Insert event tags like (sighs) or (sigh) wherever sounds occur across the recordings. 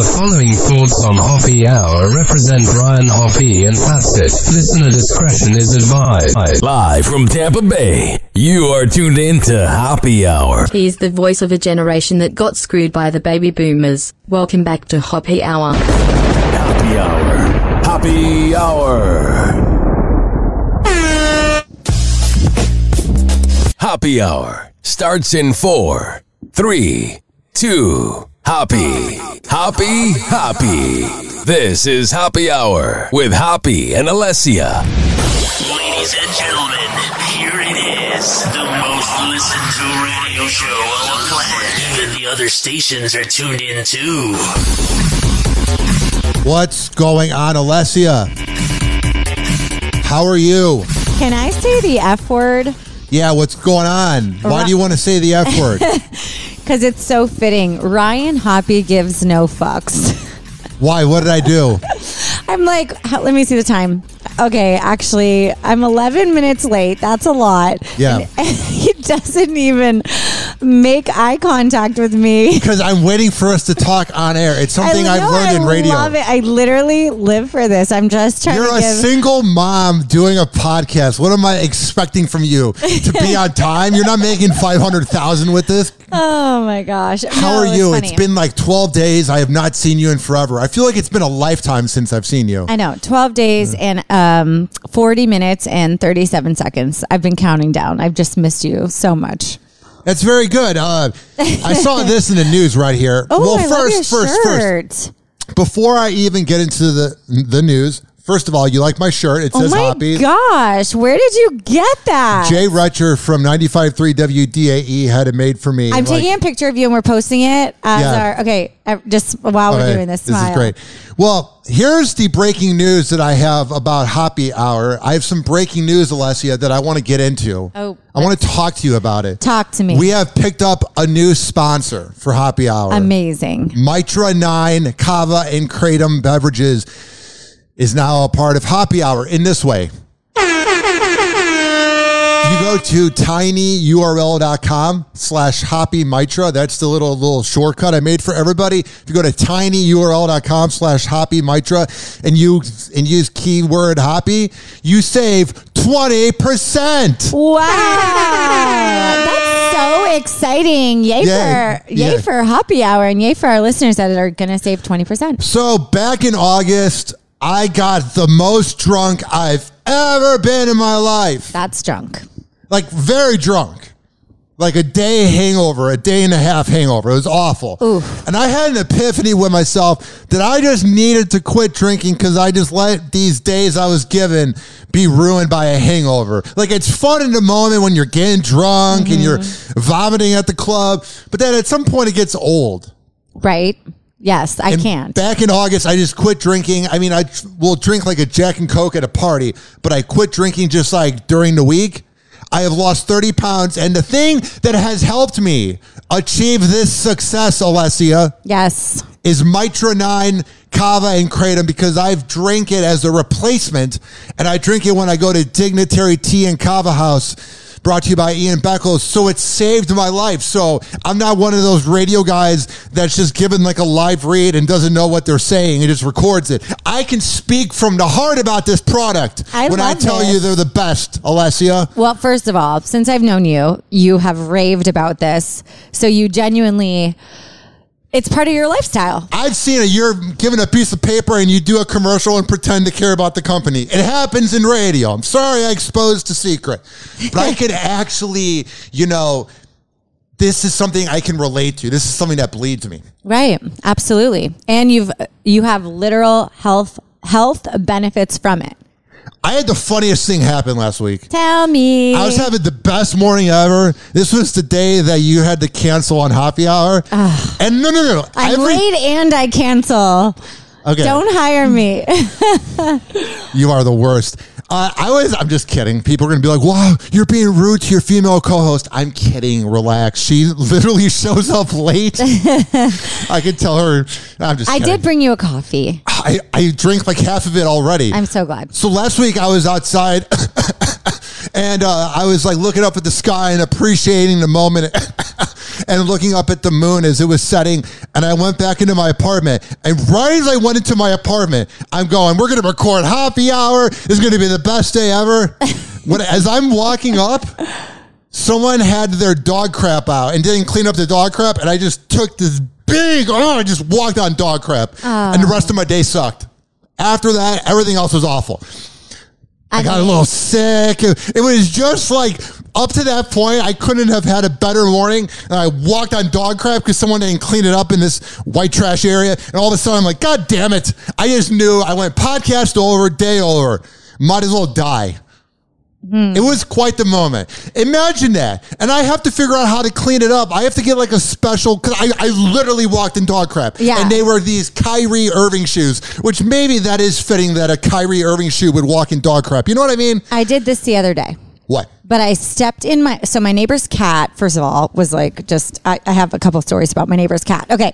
The following thoughts on Hoppe Hour represent Brian Hoppe and Facet. Listener discretion is advised. Live from Tampa Bay, you are tuned in to Hoppe Hour. He's the voice of a generation that got screwed by the baby boomers. Welcome back to Hoppe Hour. Hoppe Hour. Hoppe Hour. Hoppe Hour starts in four, three, two. Hoppe, Hoppe, Hoppe. This is Happy Hour with Hoppe and Alessia. Ladies and gentlemen, here it is. The most listened to radio show on the planet. Even the other stations are tuned in too. What's going on, Alessia? How are you? Can I say the F word? Yeah, what's going on? Why do you want to say the F word? (laughs) Because it's so fitting. Ryan Hoppe gives no fucks. (laughs) Why? What did I do? I'm like, let me see the time. Okay, actually, I'm 11 minutes late. That's a lot. Yeah. And (laughs) he doesn't even make eye contact with me. Because I'm waiting for us to talk on air. It's something I I've know, learned in radio. I love it. I literally live for this. I'm just trying to. You're a give. single mom doing a podcast. What am I expecting from you? To be on (laughs) time? You're not making 500,000 with this? oh my gosh. How No, are you? It's been like 12 days. I have not seen you in forever. I feel like it's been a lifetime since I've seen you. I know, 12 days and um, 40 minutes and 37 seconds. I've been counting down. I've just missed you so much. That's very good. Uh, I saw (laughs) this in the news right here. Oh, well, I love your first, first, first, before I even get into the the news, first of all, you like my shirt. It says Oh says my Hoppe. gosh, where did you get that? Jay Retcher from 95.3 WDAE had it made for me. I'm Like, taking a picture of you and we're posting it as Yeah. our okay. uh, Just while we're doing this, This smile. is great. Well, here's the breaking news that I have about Hoppe Hour. I have some breaking news, Alessia, that I want to get into. Oh, I want to talk to you about it. Talk to me. We have picked up a new sponsor for Hoppe Hour. Amazing. Mitra 9 Kava and Kratom Beverages is now a part of Hoppe Hour in this way. You go to tinyurl.com slash Hoppe mitra. That's the little little shortcut I made for everybody. If you go to tinyurl.com slash Hoppe mitra and you and use keyword Hoppe, you save 20%. Wow, that's so exciting! Yay Yeah, for yay yeah. for Happy Hour and yay for our listeners that are going to save twenty percent. So back in August, I got the most drunk I've ever been in my life. That's drunk. Like very drunk. Like a day hangover, a day and a half hangover. It was awful. And I had an epiphany with myself that I just needed to quit drinking because I just let these days I was given be ruined by a hangover. Like it's fun in the moment when you're getting drunk and mm-hmm. you're vomiting at the club, but then at some point it gets old. Right? Yes, I And can't. Back in August, I just quit drinking. I mean, I will drink like a Jack and Coke at a party, but I quit drinking just like during the week. I have lost 30 pounds. And the thing that has helped me achieve this success, Alessia, yes. is Mitra 9 Kava and Kratom because I've drank it as a replacement and I drink it when I go to Dignitary Tea and Kava House brought to you by Ian Beckles. So it saved my life. So I'm not one of those radio guys that's just given like a live read and doesn't know what they're saying and just records it. I can speak from the heart about this product I when I tell this. you they're the best, Alessia. Well, first of all, since I've known you, you have raved about this. So you genuinely, it's part of your lifestyle. I've seen it. You're given a piece of paper and you do a commercial and pretend to care about the company. It happens in radio. I'm sorry I exposed the secret, but I (laughs) can actually, you know, this is something I can relate to. This is something that bleeds me. Right. Absolutely. And you've, you have literal health, health benefits from it. I had the funniest thing happen last week. Tell me. I was having the best morning ever. This was the day that you had to cancel on happy hour. and no, no, no. no. I'm Every- late and I cancel. Okay. Don't hire me. (laughs) You are the worst. Uh, I was. I'm just kidding. People are gonna be like, "Wow, you're being rude to your female co-host." I'm kidding. Relax. She literally (laughs) shows up late. (laughs) I could tell her. I'm just. I kidding. did bring you a coffee. I I drank like half of it already. I'm so glad. so last week I was outside, (coughs) and uh, I was like looking up at the sky and appreciating the moment. (laughs) and looking up at the moon as it was setting. And I went back into my apartment. And right as I went into my apartment, I'm going, we're going to record happy hour. It's going to be the best day ever. (laughs) when, as I'm walking up, someone had their dog crap out and didn't clean up the dog crap. And I just took this big, oh, I just walked on dog crap. And the oh. rest of my day sucked. After that, everything else was awful. I got a little sick. It, it was just like up to that point, I couldn't have had a better morning. And I walked on dog crap because someone didn't clean it up in this white trash area. And all of a sudden, I'm like, God damn it. I just knew I went podcast over, day over. Might as well die. Hmm. It was quite the moment. Imagine that. And I have to figure out how to clean it up. I have to get like a special, because I, I literally walked in dog crap. Yeah. And they were these Kyrie Irving shoes, which maybe that is fitting that a Kyrie Irving shoe would walk in dog crap. You know what I mean? I did this the other day. What? But I stepped in my so my neighbor's cat. First of all, was like just I, I have a couple of stories about my neighbor's cat. Okay,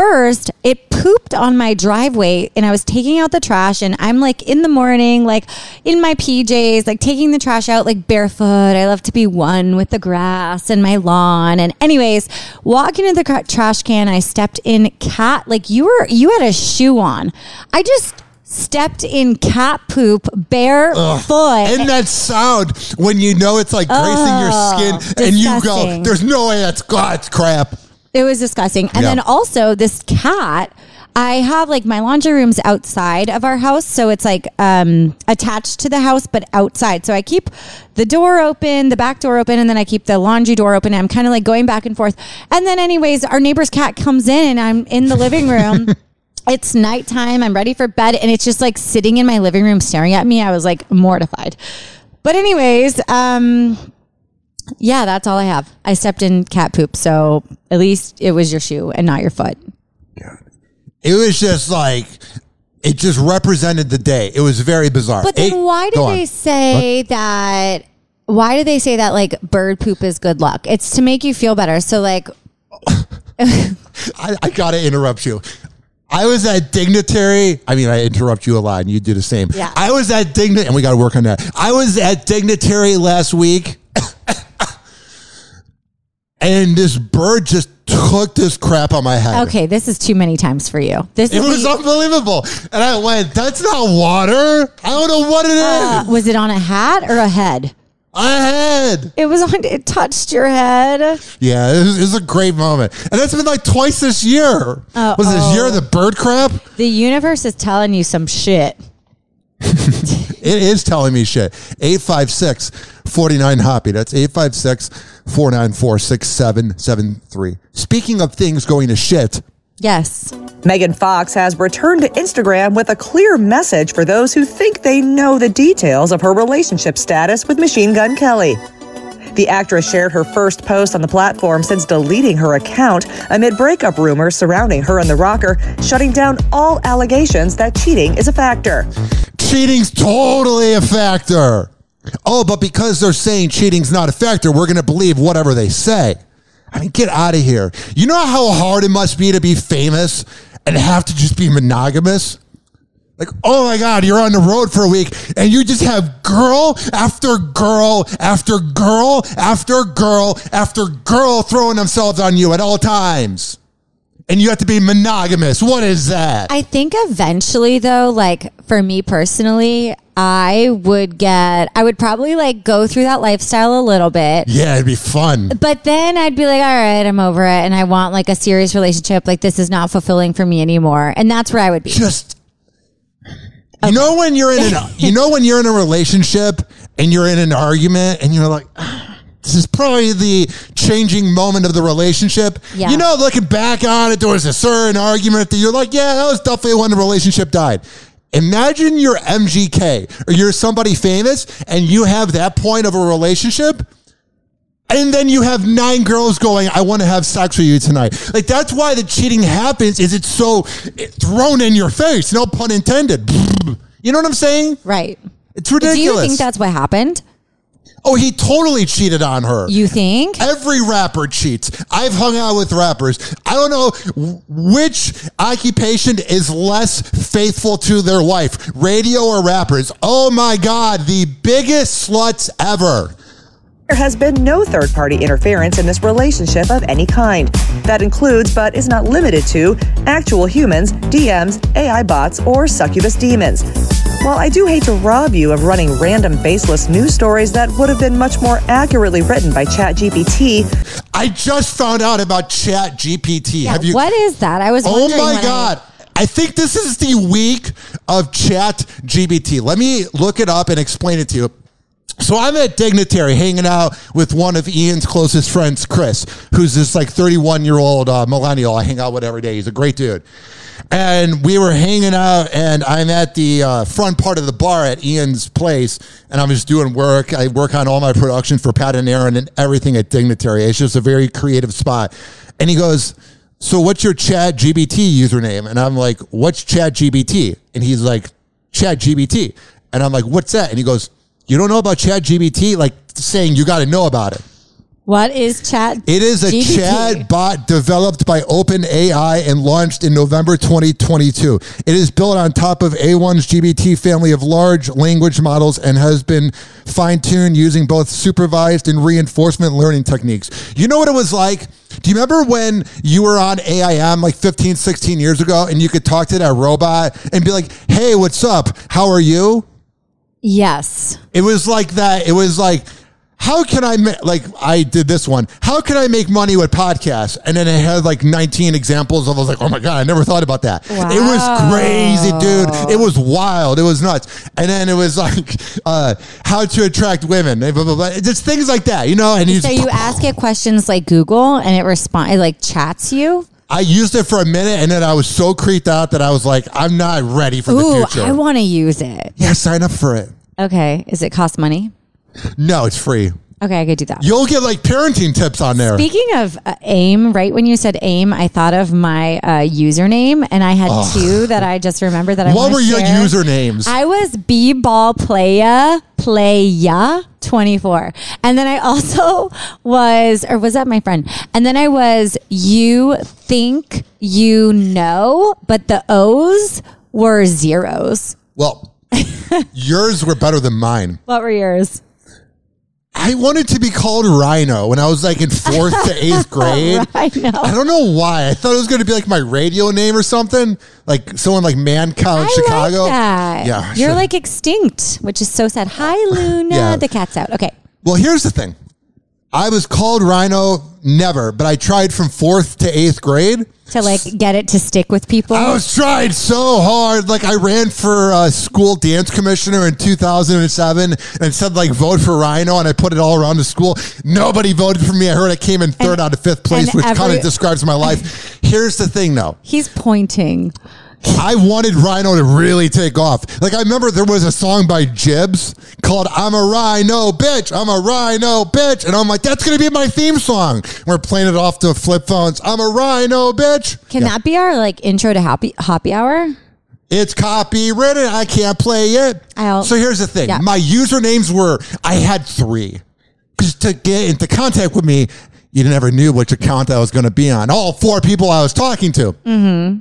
first it pooped on my driveway, and I was taking out the trash, and I'm like in the morning, like in my PJs, like taking the trash out, like barefoot. I love to be one with the grass and my lawn. And anyways, walking to the trash can, I stepped in cat. Like you were, you had a shoe on. I just. Stepped in cat poop barefoot. And that sound when you know it's like gracing your skin and you go, there's no way that's, God, it's crap. It was disgusting. And Yeah. then also this cat, I have like my laundry room's outside of our house, so it's like um attached to the house but outside. So I keep the door open, the back door open, and then I keep the laundry door open. I'm kind of like going back and forth. And then anyways, our neighbor's cat comes in and I'm in the living room. (laughs) It's nighttime. I'm ready for bed, and it's just like sitting in my living room staring at me. I was like mortified. But anyways, um, yeah, that's all I have. I stepped in cat poop, so at least it was your shoe and not your foot. It was just like, it just represented the day. It was very bizarre. But then why do go on. they say that? Why do they say that like bird poop is good luck? It's to make you feel better. So like, (laughs) I, I gotta interrupt you. I was at Dignitary. I mean, I interrupt you a lot, and you do the same. Yeah. I was at Dignitary, and we got to work on that. I was at Dignitary last week, and this bird just took this crap on my head. okay, this is too many times for you. This It is was the- unbelievable. And I went, that's not water. I don't know what it is. uh, was it on a hat or a head? A head. It was on. It touched your head. Yeah, it was, it was a great moment. And that's been like twice this year. Oh, was this year the bird crap? The universe is telling you some shit. It is telling me shit. 856 49 Hoppe. That's 856 494 6773. Speaking of things going to shit, Yes. Megan Fox has returned to Instagram with a clear message for those who think they know the details of her relationship status with Machine Gun Kelly. The actress shared her first post on the platform since deleting her account amid breakup rumors surrounding her and the rocker, shutting down all allegations that cheating is a factor. cheating's totally a factor. Oh, but because they're saying cheating's not a factor, we're going to believe whatever they say. I mean, get out of here. You know how hard it must be to be famous and have to just be monogamous? Like, oh my God, you're on the road for a week and you just have girl after girl after girl after girl after girl throwing themselves on you at all times. And you have to be monogamous. What is that? I think eventually, though, like for me personally, I would get, I would probably like go through that lifestyle a little bit. yeah, it'd be fun. But then I'd be like, all right, I'm over it. And I want like a serious relationship. Like, this is not fulfilling for me anymore. And that's where I would be. just you know when you're in an (laughs) you know when you're in a relationship and you're in an argument and you're like "Ah, this is probably the changing moment of the relationship. Yeah. You know, looking back on it, there was a certain argument that you're like, yeah, that was definitely when the relationship died. Imagine you're MGK or you're somebody famous and you have that point of a relationship. And then you have nine girls going, I want to have sex with you tonight. Like that's why the cheating happens is it's so eh, thrown in your face. No pun intended. (laughs) You know what I'm saying? Right. It's ridiculous. Do you think that's what happened? oh, he totally cheated on her. You think? Every rapper cheats. I've hung out with rappers. I don't know which occupation is less faithful to their wife, radio or rappers. Oh my God, the biggest sluts ever. There has been no third party interference in this relationship of any kind. That includes, but is not limited to, actual humans, DMs, AI bots, or succubus demons. While I do hate to rob you of running random baseless news stories that would have been much more accurately written by ChatGPT, I just found out about Chat GPT. Have you? what is that? I was Oh wondering. my when I- god. I think this is the week of Chat GBT. Let me look it up and explain it to you. So I'm at Dignitary hanging out with one of Ian's closest friends, Chris, who's this like 31 year old uh, millennial I hang out with every day. He's a great dude. And we were hanging out, and I'm at the uh, front part of the bar at Ian's place, and I'm just doing work. I work on all my production for Pat and Aaron and everything at Dignitary. It's just a very creative spot. And he goes, so what's your chat GBT username? And I'm like, what's chat GBT? And he's like, chat GBT. And I'm like, what's that? And he goes, you don't know about chat GBT? Like saying you got to know about it. What is chat? It is a GBT? chat bot developed by OpenAI and launched in November 2022. It is built on top of A1's GBT family of large language models and has been fine tuned using both supervised and reinforcement learning techniques. You know what it was like? Do you remember when you were on AIM like 15, 16 years ago and you could talk to that robot and be like, hey, what's up? How are you? Yes. It was like that. It was like, how can I ma- like I did this one? How can I make money with podcasts? And then it had like 19 examples of I was like, oh my god, I never thought about that. It was crazy, dude. It was wild. It was nuts. And then it was like uh, how to attract women. Blah, blah, blah. Just things like that, you know. And So you ask it questions like Google, and it responds it like chats you. I used it for a minute, and then I was so creeped out that I was like, I'm not ready for the Ooh, future. I want to use it. yeah, sign up for it. Okay, is it cost money? No, it's free. Okay, I could do that. You'll get like parenting tips on there. Speaking of uh, AIM, right when you said AIM, I thought of my uh, username, and I had two that I just remembered that I. What were your share. usernames? I was B ball playa playa twenty four, and then I also (laughs) was, or was that my friend? And then I was you think you know, but the O's were zeros. Well, (laughs) yours were better than mine. What were yours? I wanted to be called Rhino when I was like in fourth to (laughs) eighth grade. I. I don't know why. I thought it was going to be like my radio name or something, like someone like Mancow in I Chicago. like that. Yeah, you're sure. like extinct, which is so sad. Hi, (laughs) Luna. Yeah. The cat's out. Okay. Well, here's the thing. I was called Rhino never, but I tried from fourth to eighth grade. To like get it to stick with people. I was tried so hard. Like I ran for uh, school dance commissioner in 2007 and said like vote for Rhino, and I put it all around the school. Nobody voted for me. I heard I came in third And- out of fifth place, which kind of describes my life. (laughs) Here's the thing, though. He's pointing. I wanted Rhino to really take off. Like I remember there was a song by Jibs called "I'm a Rhino Bitch." I'm a Rhino Bitch, and I'm like, that's gonna be my theme song. We're playing it off the flip phones. I'm a Rhino Bitch. Can that be our like intro to happy happy hour? It's copywritten. I can't play it. I'll- so here's the thing. Yeah. My usernames were I had three. Because to get into contact with me, you never knew which account I was going to be on. All four people I was talking to. Mm-hmm.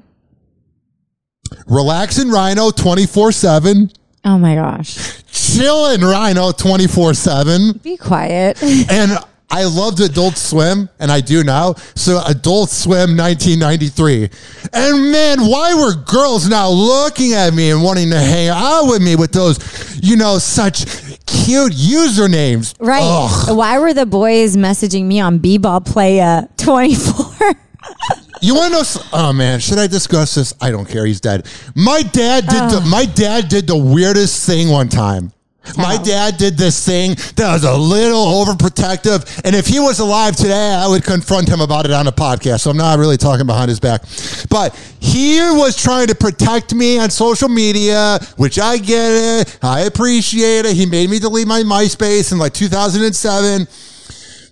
Relaxing Rhino 24 7. Oh my gosh. Chillin' Rhino 24 7. Be quiet. (laughs) And I loved Adult Swim, and I do now. So Adult Swim 1993. And man, why were girls now looking at me and wanting to hang out with me with those, you know, such cute usernames? Right. Ugh. Why were the boys messaging me on B-ball playa 24? (laughs) You want to know? Oh man, should I discuss this? I don't care. He's dead. My dad did the. Oh. My dad did the weirdest thing one time. My dad did this thing that was a little overprotective, and if he was alive today, I would confront him about it on a podcast. So I'm not really talking behind his back, but he was trying to protect me on social media, which I get it. I appreciate it. He made me delete my MySpace in like 2007.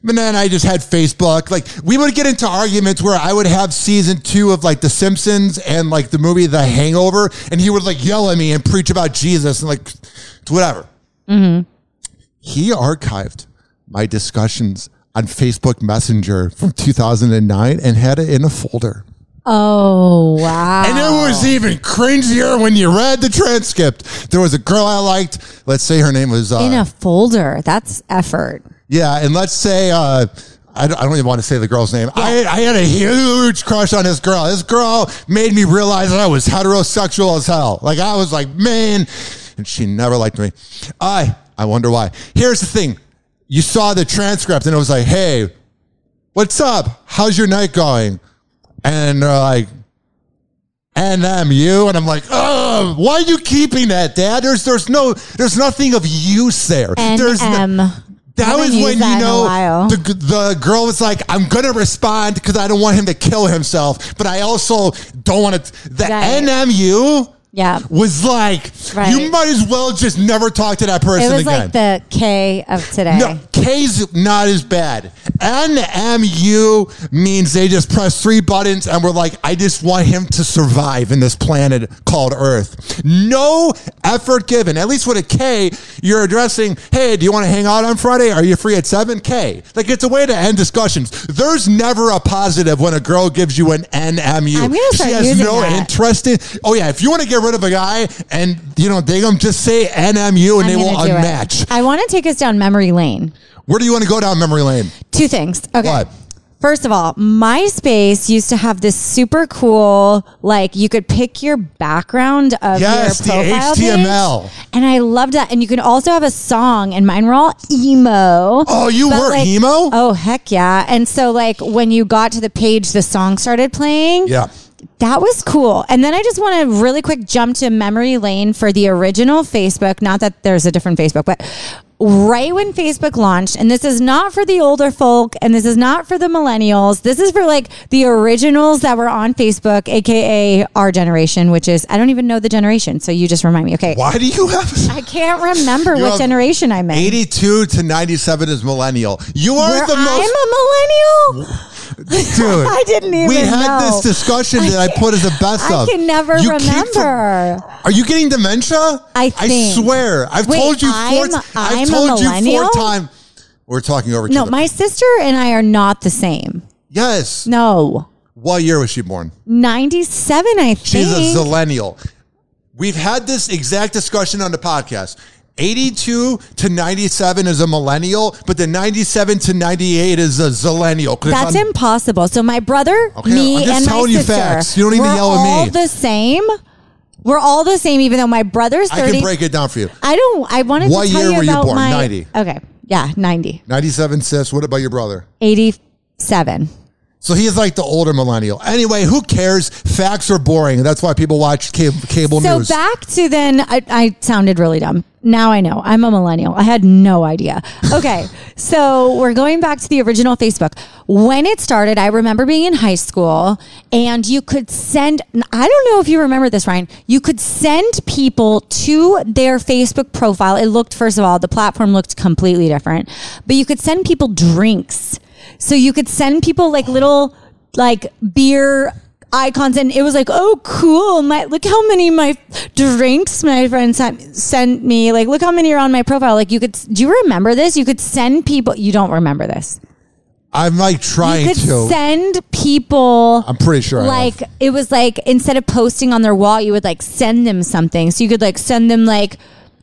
But then I just had Facebook. Like we would get into arguments where I would have season two of like The Simpsons and like the movie The Hangover, and he would like yell at me and preach about Jesus and like whatever. Mm-hmm. He archived my discussions on Facebook Messenger from 2009 and had it in a folder. Oh, wow. And it was even cringier when you read the transcript. There was a girl I liked. Let's say her name was uh, in a folder. That's effort. Yeah, and let's say uh, I, don't, I don't even want to say the girl's name. I, I had a huge crush on this girl. This girl made me realize that I was heterosexual as hell. Like I was like, man, and she never liked me. I I wonder why. Here's the thing: you saw the transcript, and it was like, hey, what's up? How's your night going? And they're like, NMU, and I'm like, oh, why are you keeping that, Dad? There's there's no there's nothing of use there. There's no- that was when that you know the, the girl was like, "I'm gonna respond because I don't want him to kill himself, but I also don't want to." The Right. NMU Yeah. was like, Right. you might as well just never talk to that person It was again. like the K of today. no, K's not as bad. NMU means they just press three buttons and we're like, I just want him to survive in this planet called Earth. No effort given. At least with a K, you're addressing, hey, do you want to hang out on Friday? Are you free at 7? K. Like it's a way to end discussions. There's never a positive when a girl gives you an NMU. I'm gonna start she has using no that. interest in. Oh, yeah. If you want to get rid of a guy and, you know, dig him, just say NMU and I'm they will gonna do it. unmatch. I want to take us down memory lane. Where do you want to go down memory lane? Two things. Okay. What? First of all, MySpace used to have this super cool, like you could pick your background of Yes, the your profile HTML. page. and I loved that. And you can also have a song, and mine were all emo. Oh, you But, were like- emo? Oh heck yeah! And so like when you got to the page, the song started playing. Yeah. That was cool. And then I just want to really quick jump to memory lane for the original Facebook. Not that there's a different Facebook, but right when Facebook launched, and this is not for the older folk and this is not for the millennials. This is for like the originals that were on Facebook, aka our generation, which is, I don't even know the generation. So you just remind me. Okay. Why do you have (laughs) I can't remember what generation I'm in. 82 to 97 is millennial? You are Where the most. I'm a millennial. Dude, (laughs) I didn't even We had know. this discussion that I put as a best I of. can never You remember. for- are you getting dementia? I think. swear. I've Wait, told you 4 I'm- I've I'm a told you four millennial? times. We're talking over No, other. my sister and I are not the same. yes. No. What year was she born? 97, I think. She's a zillennial. We've had this exact discussion on the podcast. 82 to 97 is a millennial, but the 97 to 98 is a zillennial. That's I'm- impossible. So my brother, Okay, me, I'm just and my you sister, facts. You don't even we're yell at all the same. We're all the same, even though my brother's I can break it down for you. I don't. I wanted What to tell year you were you about born? my 90. Okay, yeah, 90, 97 sis. What about your brother? 87. So he's like the older millennial. Anyway, who cares? Facts are boring. That's why people watch cable, cable So news. back to then, I, I sounded really dumb. Now I know. I'm a millennial. I had no idea. Okay. (laughs) so we're going back to the original Facebook. When it started, I remember being in high school and you could send, I don't know if you remember this, Ryan. You could send people to their Facebook profile. It looked, first of all, the platform looked completely different, but you could send people drinks. So you could send people like little, like beer icons and it was like oh cool my look how many my drinks my friends sent, sent me like look how many are on my profile like you could do you remember this you could send people you don't remember this I'm like you trying could to. send people I'm pretty sure. I like it was like instead of posting on their wall you would like send them something so you could like send them like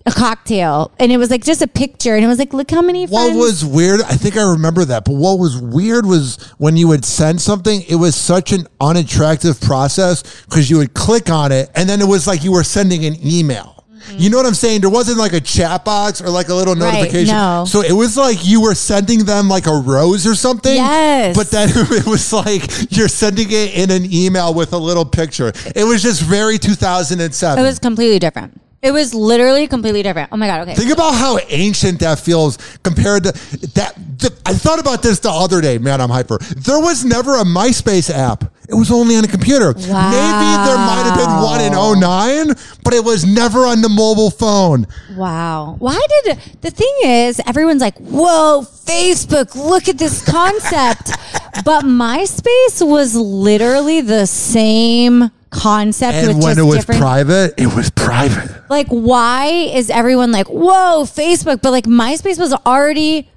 a cocktail and it was like just a picture and it was like look how many What friends was weird, I think I remember that, but what was weird was when you would send something, it was such an unattractive process because you would click on it and then it was like you were sending an email. You know what I'm saying? There wasn't like a chat box or like a little Mm-hmm. Right, notification. no. So it was like you were sending them like a rose or something. Yes. But then (laughs) it was like you're sending it in an email with a little picture. It was just very 2007. it was completely different it was literally completely different oh my god okay Think about how ancient that feels compared to that. th- I thought about this the other day. Man, I'm hyper. There was never a MySpace app. It was only on a computer. Wow. Maybe there might have been one in 09, but it was never on the mobile phone. Wow. Why did the thing is everyone's like, "Whoa, Facebook, look at this concept." (laughs) but MySpace was literally the same concept And when it was different private, it was private. Like why is everyone like, "Whoa, Facebook," but like MySpace was already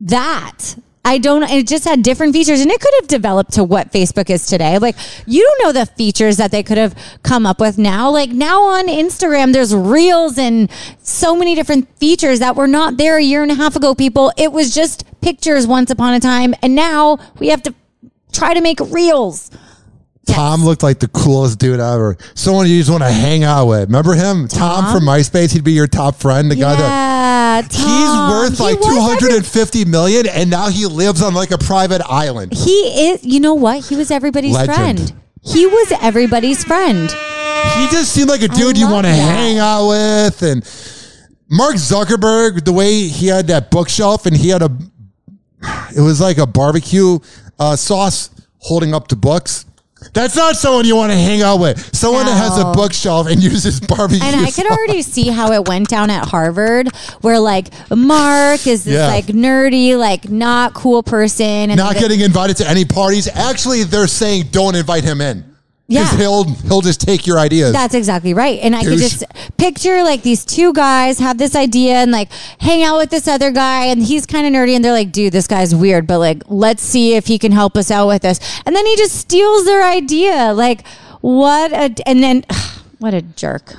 that. I don't, it just had different features and it could have developed to what Facebook is today. Like, you don't know the features that they could have come up with now. Like, now on Instagram, there's reels and so many different features that were not there a year and a half ago, people. It was just pictures once upon a time. And now we have to try to make reels. Tom looked like the coolest dude ever. Someone you just want to hang out with. Remember him? Tom, Tom? from MySpace. He'd be your top friend. The guy that Yeah, he's worth like was two hundred and fifty million, and now he lives on like a private island. He is, you know what? He was everybody's Legend. friend. He was everybody's friend. He just seemed like a dude you want to hang out with. And Mark Zuckerberg, the way he had that bookshelf, and he had a, it was like a barbecue uh, sauce holding up to books. That's not someone you want to hang out with. Someone that has a No. bookshelf and (laughs) uses barbecue. And I could sauce. already see how it went down at Harvard, where like Mark is this Yeah. like nerdy, like not cool person, and not the- getting invited to any parties. Actually, they're saying don't invite him in. Yeah. he'll he'll just take your ideas. That's exactly right. And I could just picture like these two guys have this idea and like hang out with this other guy and he's kind of nerdy and they're like, dude, this guy's weird, but like, let's see if he can help us out with this. And then he just steals their idea. Like, what a, and then, what a jerk.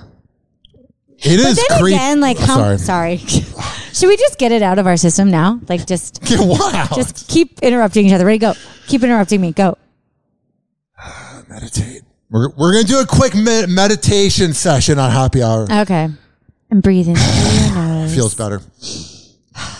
it But is then creep- again, like, Oh, how, sorry. sorry. (laughs) Should we just get it out of our system now? Like, just, (laughs) just keep interrupting each other. Ready, go. Keep interrupting me. Go. Meditate. We're, we're going to do a quick med- meditation session on happy hour. Okay. And breathing through your (sighs) nose. Feels better.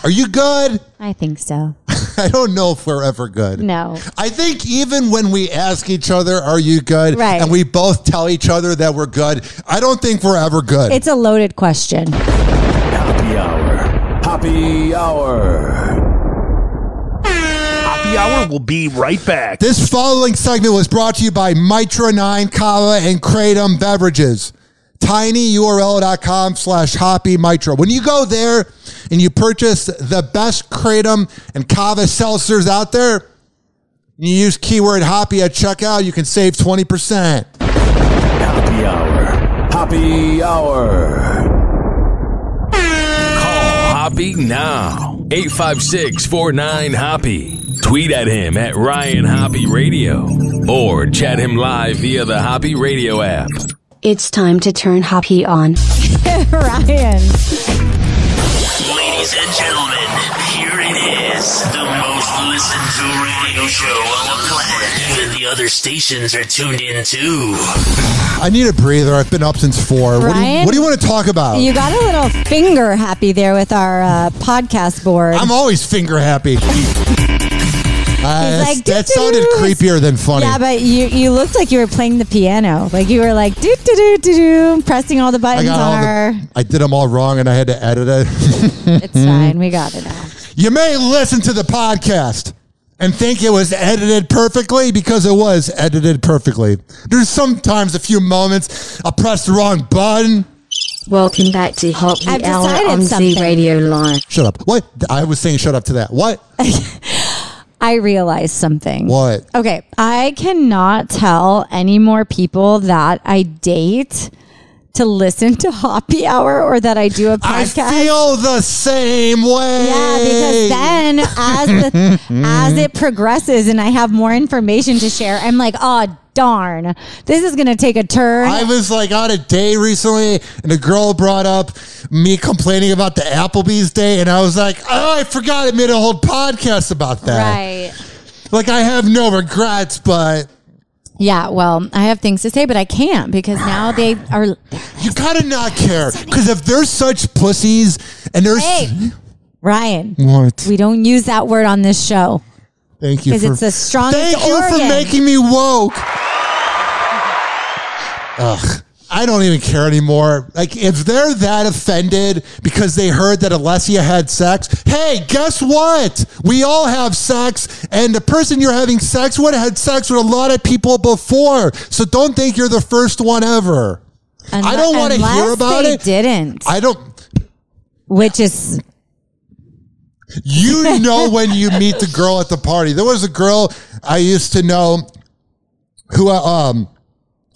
Are you good? I think so. (laughs) I don't know if we're ever good. No. I think even when we ask each other, are you good? Right. And we both tell each other that we're good, I don't think we're ever good. It's a loaded question. Happy Hour. Happy Hour. Happy Hour will be right back. This following segment was brought to you by Mitra 9 Kava and Kratom Beverages. tinyurl.com slash Hoppe mitra. When you go there and you purchase the best Kratom and Kava seltzers out there, you use keyword Hoppe at checkout, you can save 20%. Happy Hour. Happy Hour. Call Hoppe now. 856 49 Hoppe. Tweet at him at Ryan Hoppe Radio. Or chat him live via the Hoppe Radio app. It's time to turn Hoppe on. (laughs) Ryan. Ladies and gentlemen, here it is. The most listened to radio show on the planet. Even the other stations are tuned in too. I need a breather. I've been up since four. What do, you, Ryan? what do you want to talk about? You got a little finger happy there with our uh, podcast board. I'm always finger happy. (laughs) Uh, like, that sounded "Doo-doo." creepier than funny. yeah, but you you looked like you were playing the piano. Like you were like do do do do do, pressing all the I buttons got all on our. the, I did them all wrong and I had to edit it. It's (laughs) fine. We got it now. You may listen to the podcast and think it was edited perfectly because it was edited perfectly. There's sometimes a few moments I pressed the wrong button. Welcome back to Hoppe I've Hour decided on something. Z Radio Live. Shut up. What? I was saying shut up to that. What? (laughs) I realized something. What? Okay, I cannot tell any more people that I date to listen to Hoppe Hour or that I do a podcast. I feel the same way. Yeah, because then as the, (laughs) as it progresses and I have more information to share, I'm like, oh darn, this is gonna take a turn. I was like on a day recently, and a girl brought up me complaining about the Applebee's day, and I was like, oh, I forgot I made a whole podcast about that. right. Like I have no regrets, but Yeah, well, I have things to say, but I can't because now they are. you gotta not care because if they're such pussies and there's Hey, Ryan, what? we don't use that word on this show. Thank you 'Cause for it's the strongest Thank you for making me woke. Ugh. I don't even care anymore. Like, if they're that offended because they heard that Alessia had sex, hey, guess what? We all have sex, and the person you're having sex with had sex with a lot of people before. So don't think you're the first one ever. I don't wanna hear about it. Didn't, I don't. which is You (laughs) know when you meet the girl at the party. There was a girl I used to know who uh, um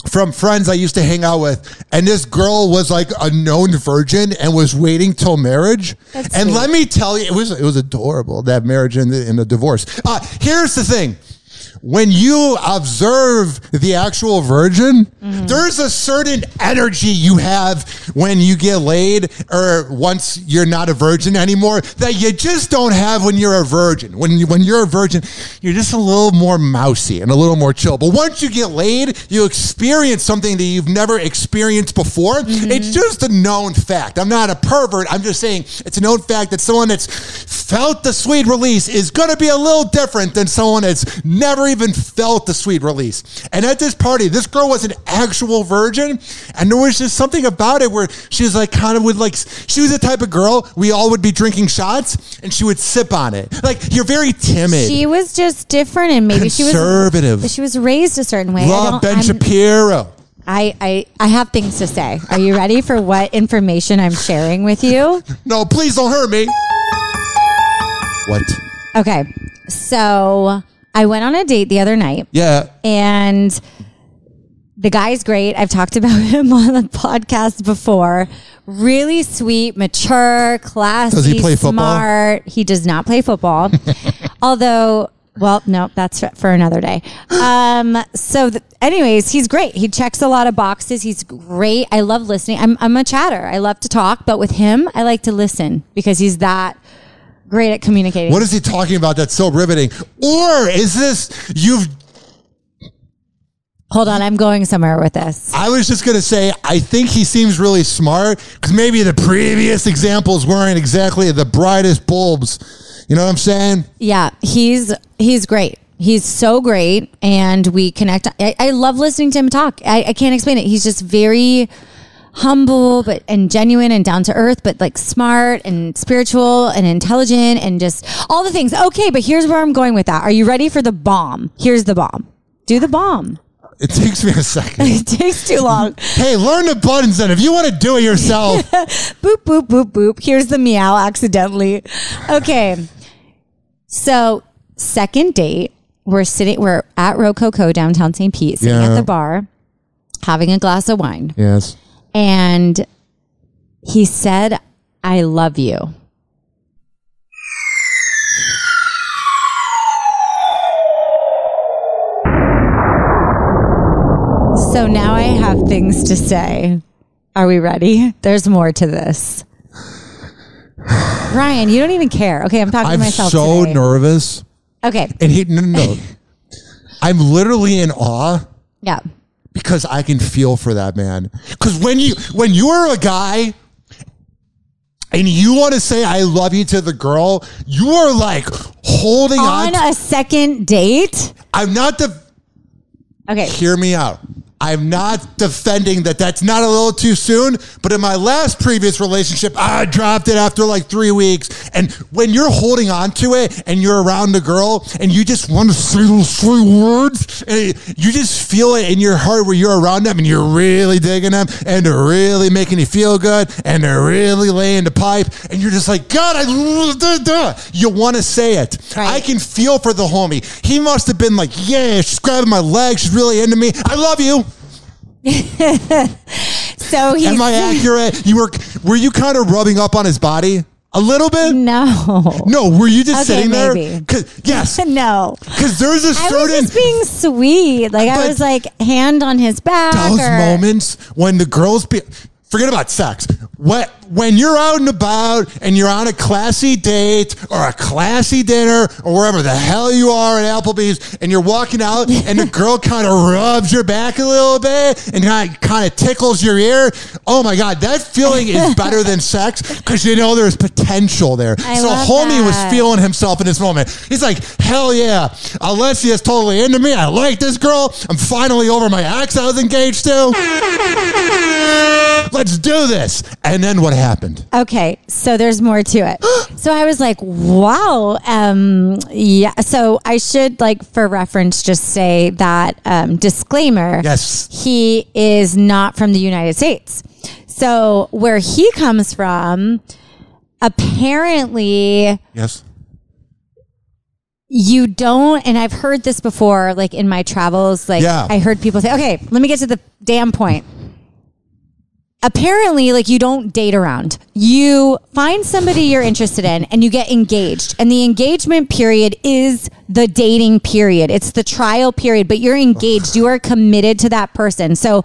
from friends I used to hang out with, and this girl was like a known virgin and was waiting till marriage. That's and sweet. let me tell you, it was it was adorable that marriage and the, and the divorce. Uh, here's the thing. When you observe the actual virgin, Mm-hmm. there's a certain energy you have when you get laid or once you're not a virgin anymore that you just don't have when you're a virgin. When you, when you're a virgin, you're just a little more mousy and a little more chill. But once you get laid, you experience something that you've never experienced before. Mm-hmm. It's just a known fact. I'm not a pervert. I'm just saying it's a known fact that someone that's felt the sweet release is going to be a little different than someone that's never even felt the sweet release. And at this party, this girl was an actual virgin, and there was just something about it where she was like kind of would like she was the type of girl we all would be drinking shots, and she would sip on it. Like you're very timid. She was just different, and maybe she was Conservative. She was raised a certain way. I Love Ben I'm- Shapiro. I, I I have things to say. Are you ready for what information I'm sharing with you? (laughs) No, please don't hurt me. What? Okay, so I went on a date the other night, Yeah. and the guy's great. I've talked about (laughs) him on the podcast before. Really sweet, mature, classy, Does he play football? smart. He does not play football, (laughs) although. Well, no, that's for another day. Um, so, th- anyways, he's great. He checks a lot of boxes. He's great. I love listening. I'm, I'm a chatter. I love to talk, but with him, I like to listen because he's that great at communicating. What is he talking about that's so riveting? Or is this you've Hold on, I'm going somewhere with this. I was just gonna say, I think he seems really smart because maybe the previous examples weren't exactly the brightest bulbs. You know what I'm saying? Yeah, he's he's great. He's so great, and we connect. I, I love listening to him talk. I, I can't explain it. He's just very humble, but and genuine and down to earth, but like smart and spiritual and intelligent and just all the things. Okay, but here's where I'm going with that. Are you ready for the bomb? Here's the bomb. Do the bomb. It takes me a second. (laughs) It takes too long. (laughs) hey, learn the buttons then. If you want to do it yourself, (laughs) boop boop boop boop. Here's the meow accidentally. Okay. So second date, we're sitting we're at Rococo downtown St. Pete, sitting Yeah. at the bar, having a glass of wine. yes. And he said, I love you. So now I have things to say. Are we ready? There's more to this. Ryan, you don't even care. Okay, I'm talking I'm to myself. so today. nervous. Okay. And he no no no. (laughs) I'm literally in awe Yeah. Because I can feel for that man. Because when you when you are a guy and you want to say I love you to the girl, you are like holding on. On a second date? I'm not the. Okay. Hear me out. I'm not defending that that's not a little too soon, but in my last previous relationship, I dropped it after like three weeks. And when you're holding on to it and you're around a girl and you just want to say those sweet words, and you just feel it in your heart where you're around them and you're really digging them and they're really making you feel good and they're really laying the pipe and you're just like, God, I, duh, duh." you want to say it. I can feel for the homie. He must have been like, yeah, she's grabbing my leg. She's really into me. I love you. (laughs) So he Am I (laughs) accurate? You were were you kind of rubbing up on his body a little bit? No. No, were you just Okay, sitting there? maybe. (laughs) 'Cause- yes, no. because there's a I certain was just being sweet. Like I But- was like hand on his back. those or- moments when the girls be forget about sex. What when you're out and about and you're on a classy date or a classy dinner or wherever the hell you are at Applebee's and you're walking out and the girl (laughs) kind of rubs your back a little bit and kind of tickles your ear. Oh my god, that feeling is better than sex because you know there's potential there. I so homie was feeling himself in this moment. He's like, hell yeah, Alexia's totally into me. I like this girl. I'm finally over my ex I was engaged to. (laughs) Let's do this. And then what happened? Okay, so there's more to it. (gasps) so I was like, wow. Um, yeah. So I should like for reference just say that um, disclaimer. Yes. He is not from the United States. So where he comes from, apparently Yes. you don't and i've heard this before like in my travels like Yeah. i heard people say okay let me get to the damn point apparently like you don't date around. You find somebody you're interested in and you get engaged. And the engagement period is the dating period. It's the trial period but you're engaged. You are committed to that person. So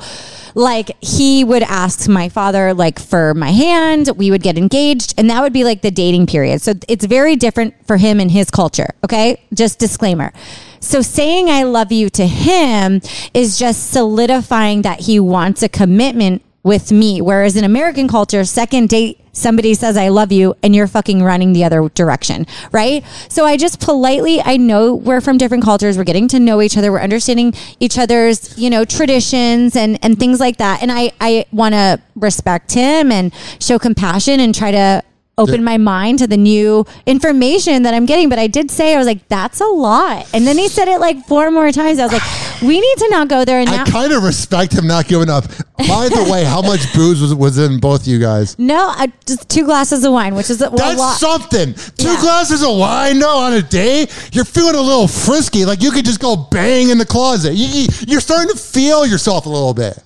like he would ask my father like for my hand. We would get engaged. And that would be like the dating period. So it's very different for him and his culture okay? Just disclaimer. So saying I love you to him is just solidifying that he wants a commitment with me. Whereas in American culture, second date, somebody says I love you and you're fucking running the other direction, right? So I just politely, I know we're from different cultures. We're getting to know each other. We're understanding each other's, you know, traditions and, and things like that. And I, I want to respect him and show compassion and try to open my mind to the new information that I'm getting. But I did say, I was like, that's a lot. And then he said it like four more times. I was like, (sighs) we need to not go there. And I now, kind of respect him not giving up. By the way, how much (laughs) booze was, was in both you guys? no, I, just two glasses of wine, which is a, a That's lot. something. Two Yeah. glasses of wine, no, on a day, you're feeling a little frisky. Like you could just go bang in the closet. You, you- you're starting to feel yourself a little bit.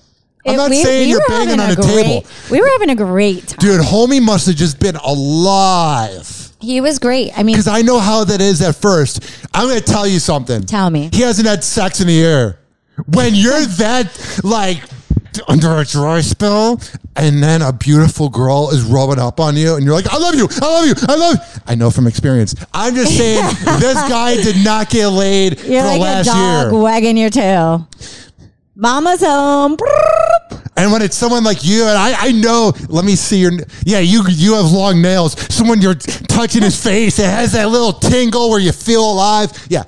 I'm not we- saying we you're banging on a, great, table. We were having a great time. Dude, homie must have just been alive. He was great. I mean, Because I know how that is at first. I'm going to tell you something. Tell me. He hasn't had sex in a year. When you're (laughs) that, like, under a dry spell, and then a beautiful girl is rubbing up on you, and you're like, I love you, I love you, I love you. I know from experience. I'm just saying, (laughs) this guy did not get laid you're for like the a dog year. wagging your tail. Mama's home. And when it's someone like you, and I, I know, let me see your, yeah, you you have long nails. So when you're touching his face, it has that little tingle where you feel alive. Yeah.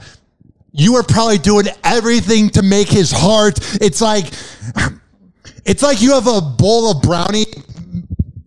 You are probably doing everything to make his heart. It's like, it's like you have a bowl of brownie.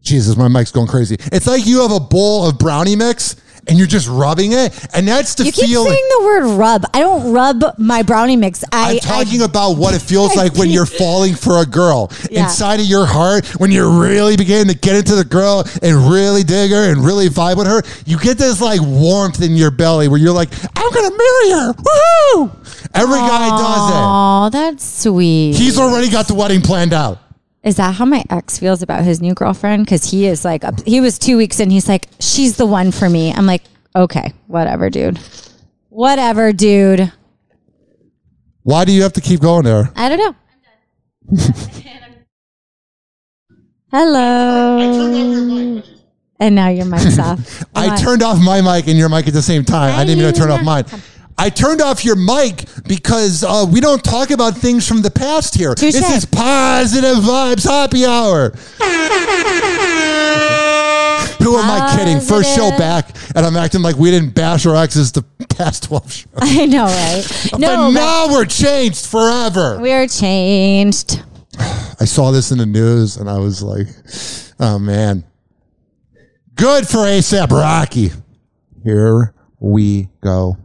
Jesus, my mic's going crazy. It's like you have a bowl of brownie mix and you're just rubbing it. And that's the You keep feeling. saying the word rub. I don't rub my brownie mix. I, I'm talking I, about what it feels (laughs) like when you're falling for a girl. Yeah. Inside of your heart, when you're really beginning to get into the girl and really dig her and really vibe with her, you get this like warmth in your belly where you're like, I'm going to marry her. Woohoo! Every guy does it. Oh, that's sweet. He's already got the wedding planned out. Is that how my ex feels about his new girlfriend? Because he is like, he was two weeks in. He's like, she's the one for me. I'm like, okay, whatever, dude. Whatever, dude. Why do you have to keep going there? I don't know. (laughs) Hello. And now your mic's off. (laughs) I turned off my mic and your mic at the same time. I, I didn't even know to turn off mine. I turned off your mic because uh, we don't talk about things from the past here. Touche. This is positive vibes happy hour. Who am I kidding? First show back, and I'm acting like we didn't bash our exes the past 12 shows. (laughs) I know, right? No, but now we're changed forever. we're changed. I saw this in the news and I was like, oh man. Good for ASAP Rocky. Here we go.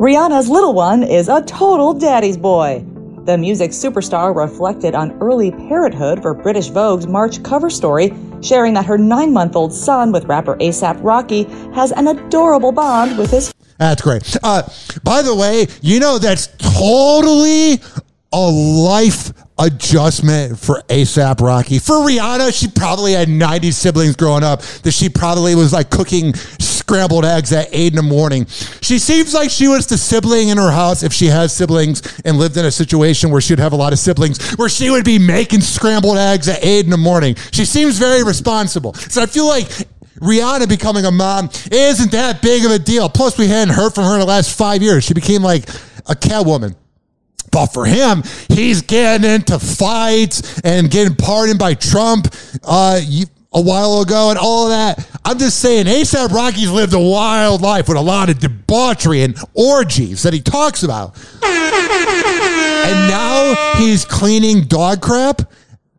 Rihanna's little one is a total daddy's boy. The music superstar reflected on early parenthood for British Vogue's March cover story, sharing that her nine month old son with rapper ASAP Rocky has an adorable bond with his That's great. Uh, by the way, you know that's totally a life adjustment for ASAP Rocky. For Rihanna, she probably had 90 siblings growing up that she probably was like cooking scrambled eggs at 8 in the morning. She seems like she was the sibling in her house if she has siblings and lived in a situation where she'd have a lot of siblings where she would be making scrambled eggs at 8 in the morning. She seems very responsible. So I feel like Rihanna becoming a mom isn't that big of a deal. Plus, we hadn't heard from her in the last five years. She became like a catwoman. But for him, he's getting into fights and getting pardoned by Trump uh, a while ago and all of that. I'm just saying, ASAP Rocky's lived a wild life with a lot of debauchery and orgies that he talks about. And now he's cleaning dog crap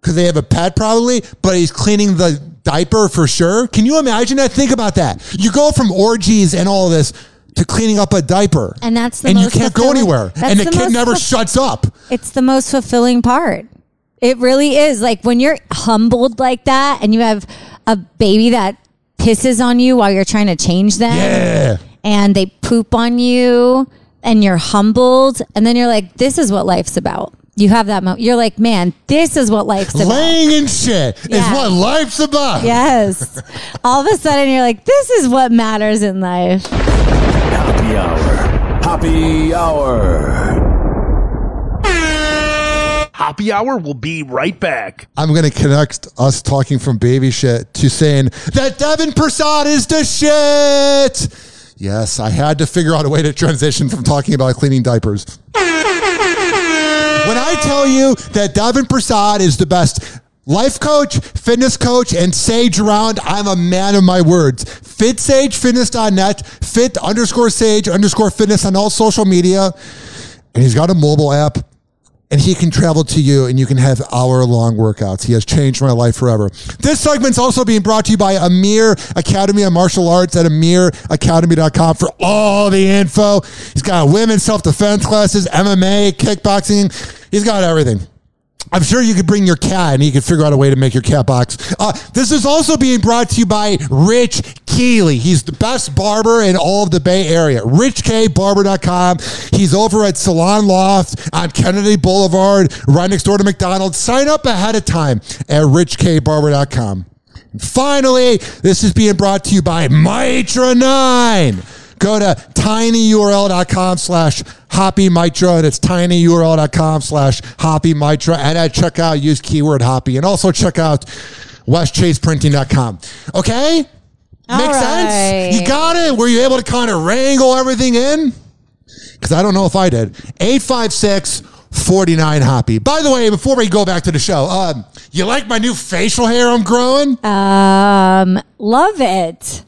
because they have a pet probably, but he's cleaning the diaper for sure. Can you imagine that? Think about that. You go from orgies and all this to cleaning up a diaper. And that's the and you can't go anywhere. that's And the, the kid never fulf- shuts up. It's the most fulfilling part. It really is. Like when you're humbled like that and you have a baby that pisses on you while you're trying to change them. Yeah. and they poop on you and you're humbled and then you're like this is what life's about. You have that moment. You're like, man, this is what life's about. Laying in shit is what life's about. Yes. (laughs) All of a sudden you're like, this is what matters in life. Hoppe Hour. Hoppe Hour. Hoppe Hour will be right back. I'm going to connect us talking from baby shit to saying that Devin Prasad is the shit. Yes, I had to figure out a way to transition from talking about cleaning diapers. when I tell you that Devin Prasad is the best life coach, fitness coach, and sage around, I'm a man of my words. FitSageFitness.net, fit underscore sage underscore fitness on all social media. And he's got a mobile app and he can travel to you and you can have hour long workouts. He has changed my life forever. This segment's also being brought to you by Amir Academy of Martial Arts at amiracademy.com for all the info. He's got women's self defense classes, MMA, kickboxing. He's got everything. I'm sure you could bring your cat and he could figure out a way to make your cat box. Uh, this is also being brought to you by Rich Keeley. He's the best barber in all of the Bay Area. RichKBarber.com. He's over at Salon Loft on Kennedy Boulevard, right next door to McDonald's. Sign up ahead of time at RichKBarber.com. Finally, this is being brought to you by Mitra 9. Go to tinyurl.com slash Hoppe mitra and it's tinyurl.com slash Hoppe mitra and at checkout use keyword Hoppe and also check out westchaseprinting.com. Okay? All Makes sense? You got it? Were you able to kind of wrangle everything in? Because I don't know if I did. 856 49 Hoppe. By the way, before we go back to the show, um, you like my new facial hair I'm growing? Um, love it.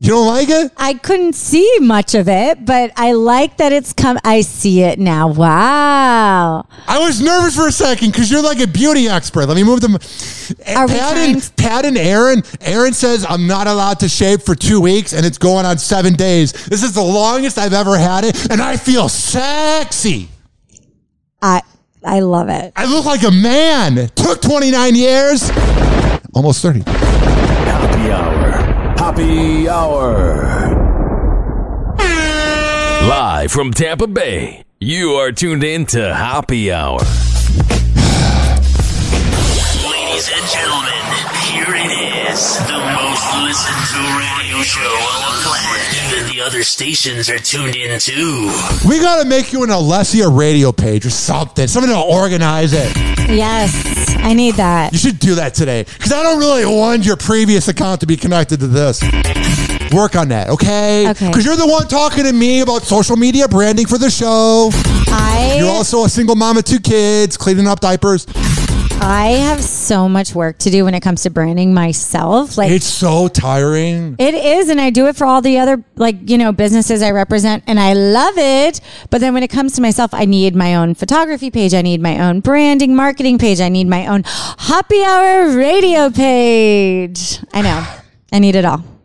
You don't like it? I couldn't see much of it, but I like that it's come. I see it now. Wow. I was nervous for a second because you're like a beauty expert. Let me move them. Are we Pat, trying and, to- Pat and Aaron. Aaron says I'm not allowed to shave for two weeks, and it's going on seven days. This is the longest I've ever had it, and I feel sexy. I I love it. I look like a man. It took 29 years, almost 30. Hoppe Hour. Hoppe Hour. Live from Tampa Bay, you are tuned in to Hoppe Hour. Ladies and gentlemen, here it is. The most listened to radio show on the planet. Even the other stations are tuned in too. We got to make you an Alessia radio page or something, something to organize it. Yes, I need that. You should do that today because I don't really want your previous account to be connected to this. Work on that, okay? Okay. Because you're the one talking to me about social media branding for the show. I You're also a single mom of two kids, cleaning up diapers. I have so much work to do when it comes to branding myself. Like It's so tiring. It is, and I do it for all the other like you know businesses I represent, and I love it. But then when it comes to myself, I need my own photography page, I need my own branding, marketing page, I need my own happy hour radio page. I know, I need it all.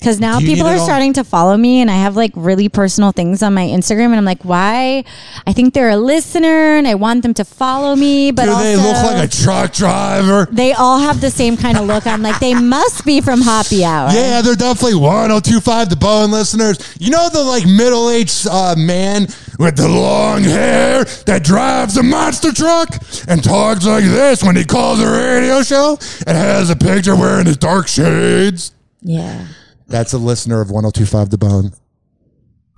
Because now you people are starting to follow me, and I have like really personal things on my Instagram, and I'm like, why? I think they're a listener, and I want them to follow me, but Do they also, look like a truck driver? they all have the same kind of look. I'm like, they must be from Hoppe Hour. Yeah, they're definitely 1025 the Bone listeners. You know the like middle aged uh, man with the long hair that drives a monster truck and talks like this when he calls a radio show and has a picture wearing his dark shades? Yeah. That's a listener of 1025 the Bone.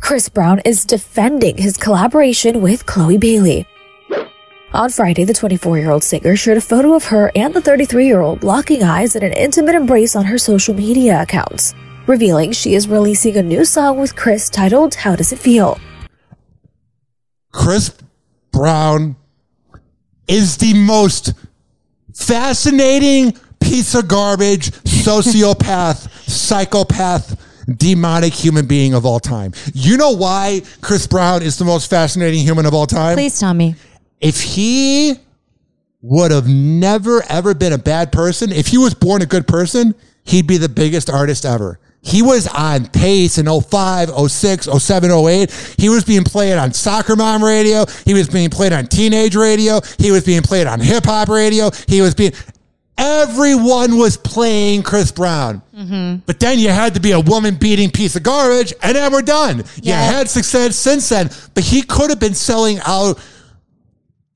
Chris Brown is defending his collaboration with Chloe Bailey. On Friday, the 24 year old singer shared a photo of her and the 33 year old locking eyes in an intimate embrace on her social media accounts, revealing she is releasing a new song with Chris titled How Does It Feel? Chris Brown is the most fascinating piece of garbage, sociopath, psychopath, demonic human being of all time. You know why Chris Brown is the most fascinating human of all time? Please tell me. If he would have never ever been a bad person, if he was born a good person, he'd be the biggest artist ever. He was on pace in 05, 06, 07, 08. He was being played on Soccer Mom radio. He was being played on teenage radio. He was being played on hip hop radio. He was being, everyone was playing Chris Brown. Mm-hmm. But then you had to be a woman beating piece of garbage, and then we're done. You Yeah. had success since then, but he could have been selling out.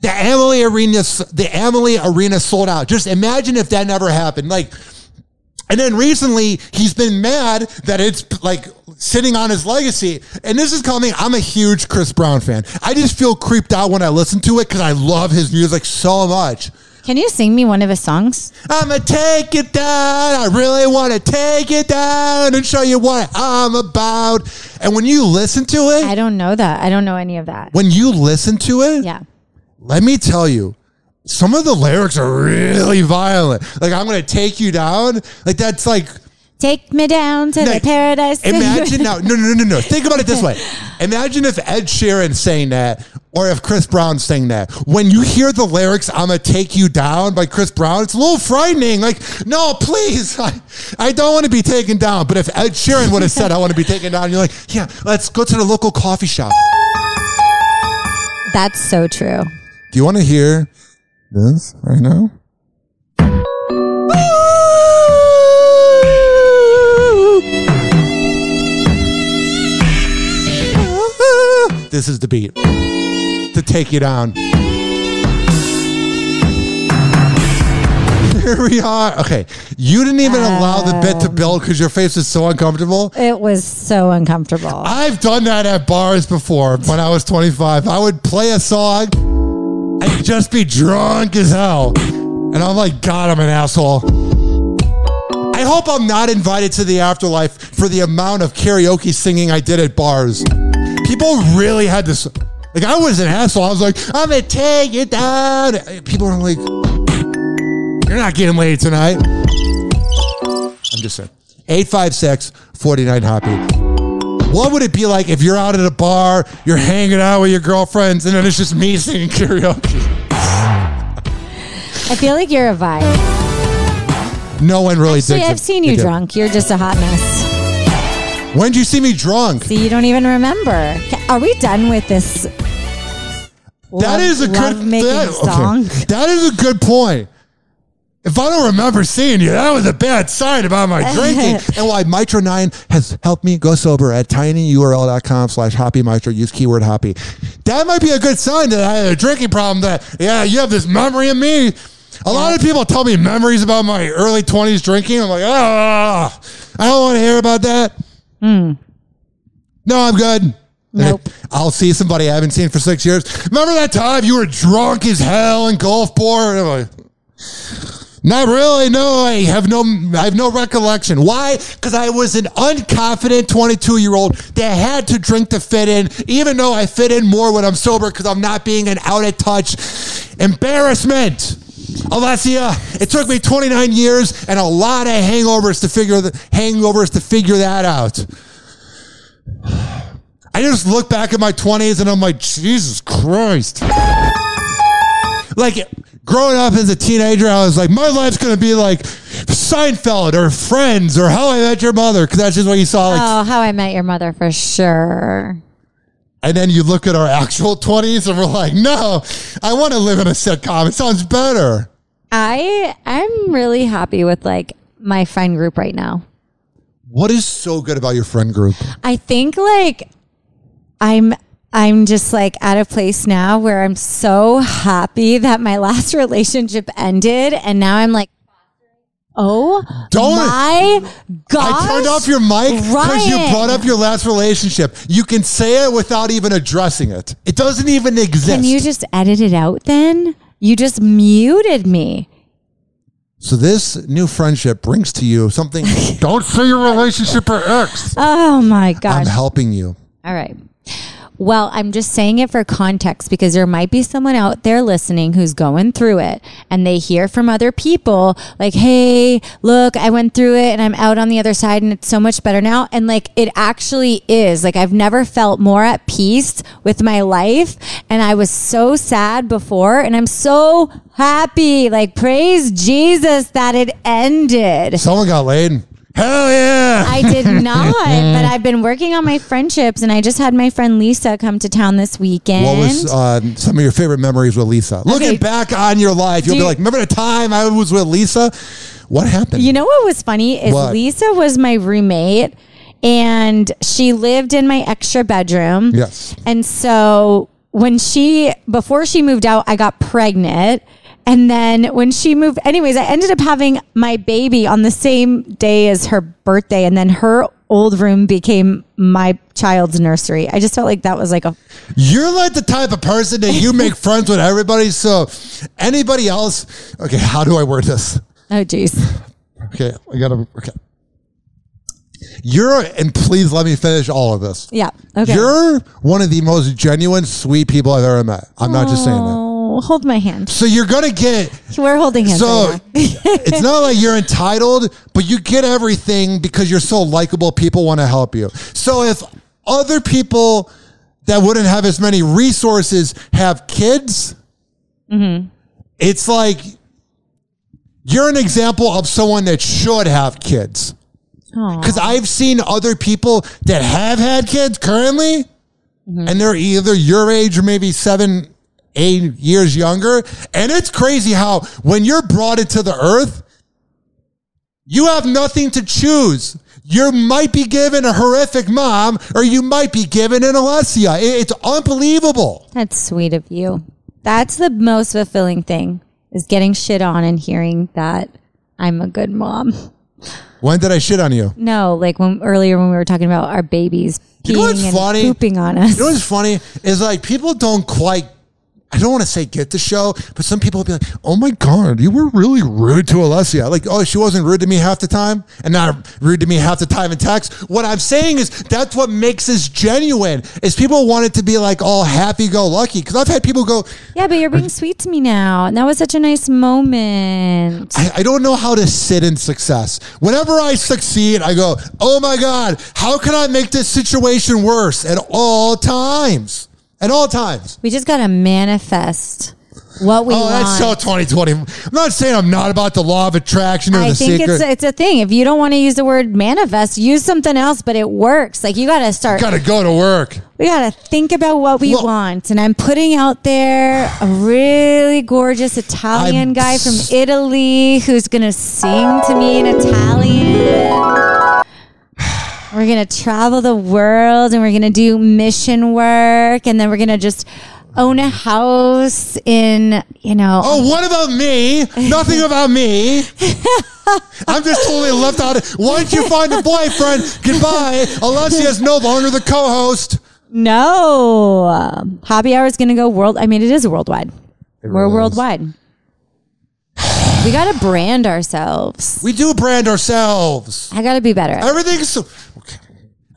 The Amalie Arena, the Amalie Arena sold out. Just imagine if that never happened. Like, and then recently he's been mad that it's like sitting on his legacy. And this is coming. I'm a huge Chris Brown fan. I just feel creeped out when I listen to it because I love his music so much. Can you sing me one of his songs? I'ma take it down. I really want to take it down and show you what I'm about. And when you listen to it, I don't know that. I don't know any of that. when you listen to it, Yeah. let me tell you, some of the lyrics are really violent. Like I'm gonna take you down. Like that's like Take me down to the paradise. imagine now. No, no, no, no, no. Think about it this way. (laughs) Imagine if Ed Sheeran sang that, or if Chris Brown sang that. When you hear the lyrics "I'ma take you down" by Chris Brown, it's a little frightening. Like, no, please, (laughs) I, I don't want to be taken down. But if Ed Sheeran would have said, "I want to be taken down," you're like, yeah, let's go to the local coffee shop. That's so true. Do you want to hear this right now? This is the beat to take you down. (laughs) Here we are. Okay, you didn't even allow the bit to um, build because your face is so uncomfortable. It was so uncomfortable. I've done that at bars before when I was 25. I would play a song and just be drunk as hell. And I'm like, God, I'm an asshole. I hope I'm not invited to the afterlife for the amount of karaoke singing I did at bars. People really had this. Like, I was an asshole. I was like, I'm to take it down. People are like, You're not getting laid tonight. I'm just saying. 856 49 Hoppe. What would it be like if you're out at a bar, you're hanging out with your girlfriends, and then it's just me singing karaoke? I feel like you're a vibe. No one really Actually, digs I've it. seen They you do. drunk. You're just a hot mess. When did you see me drunk? See, you don't even remember. Are we done with this? That love- is a good making that, okay. song. That is a good point. If I don't remember seeing you, that was a bad sign about my (laughs) drinking. and why Mitra 9 has helped me go sober at tinyurl.com slash Hoppe mitra. Use keyword Hoppe. That might be a good sign that I had a drinking problem that, yeah, you have this memory of me. A lot of people tell me memories about my early 20s drinking. I'm like, ah, I don't want to hear about that. Hmm. No, I'm good. Nope. (laughs) I'll see somebody I haven't seen for six years. Remember that time you were drunk as hell in Gulfport? Not really. No, I have no. I have no recollection. Why? Because I was an unconfident 22 year old that had to drink to fit in, even though I fit in more when I'm sober because I'm not being an out of touch embarrassment. Alessia, it took me 29 years and a lot of hangovers to figure the hangovers to figure that out. I just look back at my 20s and I'm like, Jesus Christ. Like growing up as a teenager, I was like, my life's going to be like Seinfeld or Friends or How I Met Your Mother because that's just what you saw. Like, Oh, how I met your mother for sure. And then you look at our actual 20s and we're like, no, I want to live in a sitcom. It sounds better. I I'm really happy with like my friend group right now. What is so good about your friend group? I think like I'm I'm just like at a place now where I'm so happy that my (laughs) last relationship ended and now I'm like Oh Don't- my god. I turned off your mic because you Ryan. brought up your last relationship. You can say it without even addressing it. It doesn't even exist. Can you just edit it out then? You just muted me. So this new friendship brings to you something. (laughs) don't say your relationship or ex. Oh my gosh. I'm helping you. All right. Well, I'm just saying it for context because there might be someone out there listening who's going through it and they hear from other people like, hey, look, I went through it and I'm out on the other side and it's so much better now. And like, it actually is. Like, I've never felt more at peace with my life. And I was so sad before and I'm so happy. Like, praise Jesus that it ended. Someone got laid. Hell yeah. I did (laughs) not, but I've been working on my friendships, and I just had my friend Lisa come to town this weekend. What was uh, some of your favorite memories with Lisa? Looking back on your life, you'll Do be you- like, remember the time I was with Lisa? What happened? You know what was funny is What? Lisa was my roommate and she lived in my extra bedroom. Yes. And so when she before she moved out, I got pregnant. And then when she moved anyways, I ended up having my baby on the same day as her birthday and then her old room became my child's nursery. I just felt like that was like a You're like the type of person that you make (laughs) friends with everybody. So anybody else, okay, how do I word this? Oh jeez. Okay, I gotta, okay. You're, and please let me finish all of this. Yeah. Okay. You're one of the most genuine, sweet people I've ever met. I'm not just saying that. Oh, hold my hand. So you're gonna get (laughs) We're holding hands. So right (laughs) it's not like you're entitled, but you get everything because you're so likable. People want to help you. So if other people that wouldn't have as many resources have kids, mm-hmm. it's like you're an example of someone that should have kids. Because I've seen other people that have had kids currently, mm-hmm. and they're either your age or maybe seven, eight years younger. And it's crazy how when you're brought into the earth, you have nothing to choose. You might be given a horrific mom, or you might be given an Alessia. It's unbelievable. That's sweet of you. That's the most fulfilling thing is getting shit on and hearing that I'm a good mom. When did I shit on you? No, like when earlier when we were talking about our babies peeing You know and funny? pooping on us. You know what's funny is like people don't quite. I don't want to say get the show, but some people will be like, "Oh my god, you were really rude to Alessia." Like, oh, she wasn't rude to me half the time, and not rude to me half the time in text. What I'm saying is that's what makes us genuine. Is people want it to be like all happy go lucky? Because I've had people go, yeah, but you're being sweet to me now. And that was such a nice moment. I, I don't know how to sit in success. Whenever I succeed, I go, oh my God, how can I make this situation worse at all times? At all times. We just gotta manifest what we oh, want. that's so 2020. I'm not saying I'm not about the law of attraction or I the think secret. it's a, it's a thing. If you don't want to use the word manifest, use something else, but it works. Like you got to start. Got to go to work. We got to think about what we want. And I'm putting out there a really gorgeous Italian I'm guy from Italy who's going to sing to me in Italian. We're going to travel the world and we're going to do mission work. And then we're going to just own a house in, you know. Oh, what about me? Nothing about me. (laughs) I'm just totally left out. Once you find a boyfriend, goodbye. Alessia is no longer the co-host. No. Um, Hoppe Hour is going to go world. I mean, it is worldwide. We're really is. We got to brand ourselves. We do brand ourselves. I got to be better. at. Everything's so, okay.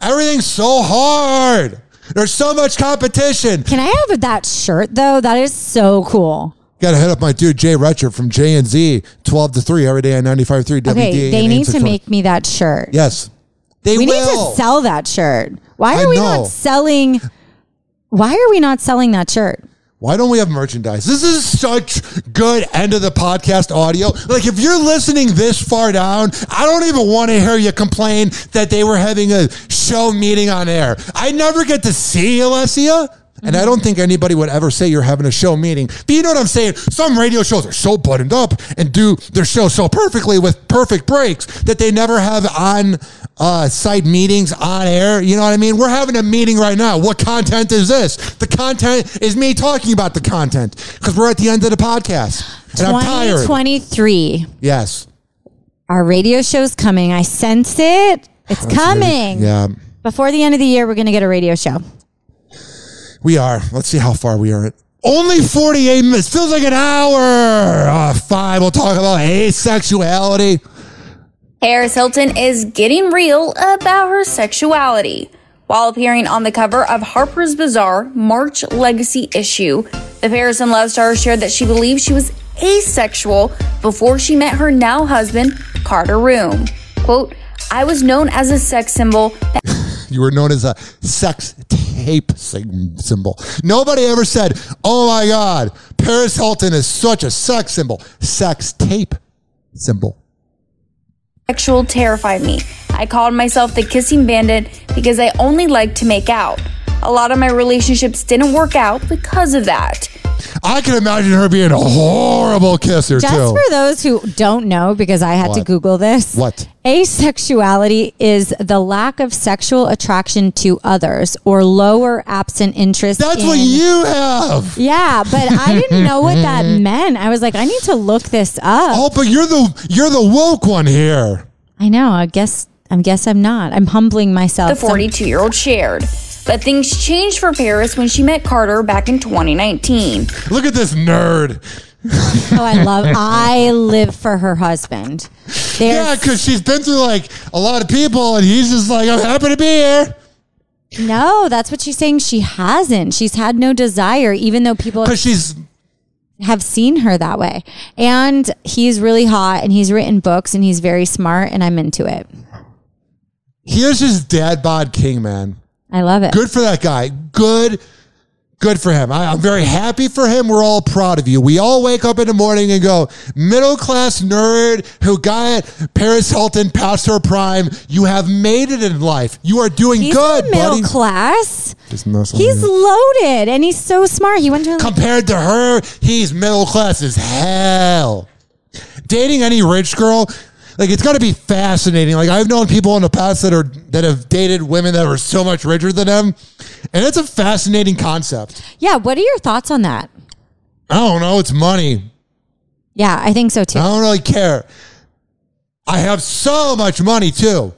everything's so hard. There's so much competition. Can I have that shirt though? That is so cool. Got to hit up my dude Jay Retcher from J and Z, 12 to 3 every day on 95.3 WD. Okay, they need to make me that shirt. Yes. They we will. need to sell that shirt. Why I are we know. not selling? Why are we not selling that shirt? Why don't we have merchandise? This is such good end of the podcast audio. Like, if you're listening this far down, I don't even want to hear you complain that they were having a show meeting on air. I never get to see Alessia. And I don't think anybody would ever say you're having a show meeting. But you know what I'm saying? Some radio shows are so buttoned up and do their show so perfectly with perfect breaks that they never have on uh, site meetings on air. You know what I mean? We're having a meeting right now. What content is this? The content is me talking about the content because we're at the end of the podcast. And I'm tired. 2023. Yes. Our radio show's coming. I sense it. It's coming. Yeah. Before the end of the year, we're going to get a radio show. We are. Let's see how far we are. Only 48 minutes. Feels like an hour. Uh, fine. We'll talk about asexuality. Paris Hilton is getting real about her sexuality. While appearing on the cover of Harper's Bazaar March Legacy issue, the Paris in Love star shared that she believed she was asexual before she met her now husband, Carter Reum. Quote, I was known as a sex symbol (laughs) You were known as a sex symbol. Nobody ever said, oh my God, Paris Hilton is such a sex symbol. Sex tape symbol. Sexual terrified me. I called myself the kissing bandit because I only like to make out. A lot of my relationships didn't work out because of that. I can imagine her being a horrible kisser Just too. for those who don't know, because I had to What? Google this. What? Asexuality is the lack of sexual attraction to others or lower absent interest. That's in- what you have. Yeah, but I didn't know what that (laughs) meant. I was like, I need to look this up. Oh, but you're the you're the woke one here. I know. I guess. I guess I'm not. I'm humbling myself. The 42 year old shared. But things changed for Paris when she met Carter back in 2019. Look at this nerd. (laughs) Oh, I love. I live for her husband. There's, Yeah, because she's been through like a lot of people, and he's just like, I'm happy to be here. no, that's what she's saying. She hasn't. She's had no desire, even though people Because she's have seen her that way. And he's really hot, and he's written books, and he's very smart, and I'm into it. here's his dad bod king, man. I love it. Good for that guy. Good, good for him. I, I'm very happy for him. We're all proud of you. We all wake up in the morning and go, middle class nerd who got Paris Hilton past her prime. You have made it in life. You are doing He's good, not middle buddy. class. Just He's loaded, and he's so smart. He went to Compared to her, he's middle class as hell. Dating any rich girl, like it's got to be fascinating. Like I've known people in the past that are that have dated women that were so much richer than them, and it's a fascinating concept. yeah. What are your thoughts on that? I don't know. It's money. Yeah, I think so too. I don't really care. I have so much money too.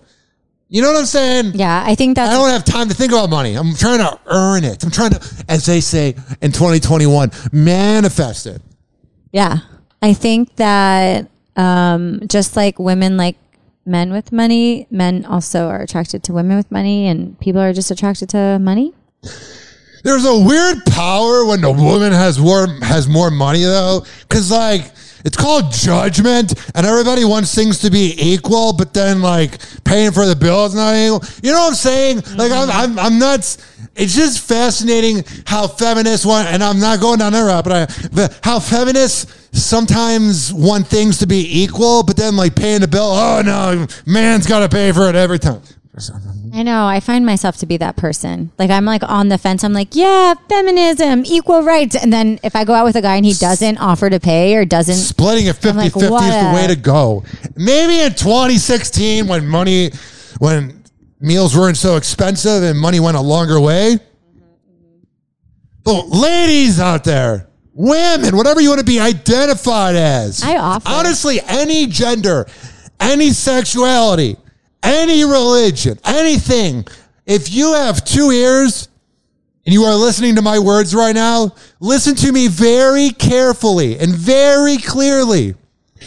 You know what I'm saying? Yeah, I think that's. I don't have time to think about money. I'm trying to earn it. I'm trying to, as they say in 2021, manifest it. Yeah. I think that um, just like women like men with money, men also are attracted to women with money, and people are just attracted to money. There's a weird power when the woman has more has more money though, because like it's called judgment, and everybody wants things to be equal, but then like paying for the bill is not equal. You know what I'm saying? Like I'm I'm, I'm nuts. It's just fascinating how feminists want, and I'm not going down that route, but I, but how feminists sometimes want things to be equal, but then like paying the bill. Oh no, man's got to pay for it every time. I know. I find myself to be that person. Like I'm like on the fence. I'm like, yeah, feminism, equal rights, and then if I go out with a guy and he doesn't offer to pay or doesn't, Splitting a 50 I'm like, 50 what is the way to go. Maybe in 2016, when money, when meals weren't so expensive and money went a longer way. But ladies out there, women, whatever you want to be identified as. I offer. Honestly, any gender, any sexuality, any religion, anything. If you have two ears and you are listening to my words right now, listen to me very carefully and very clearly.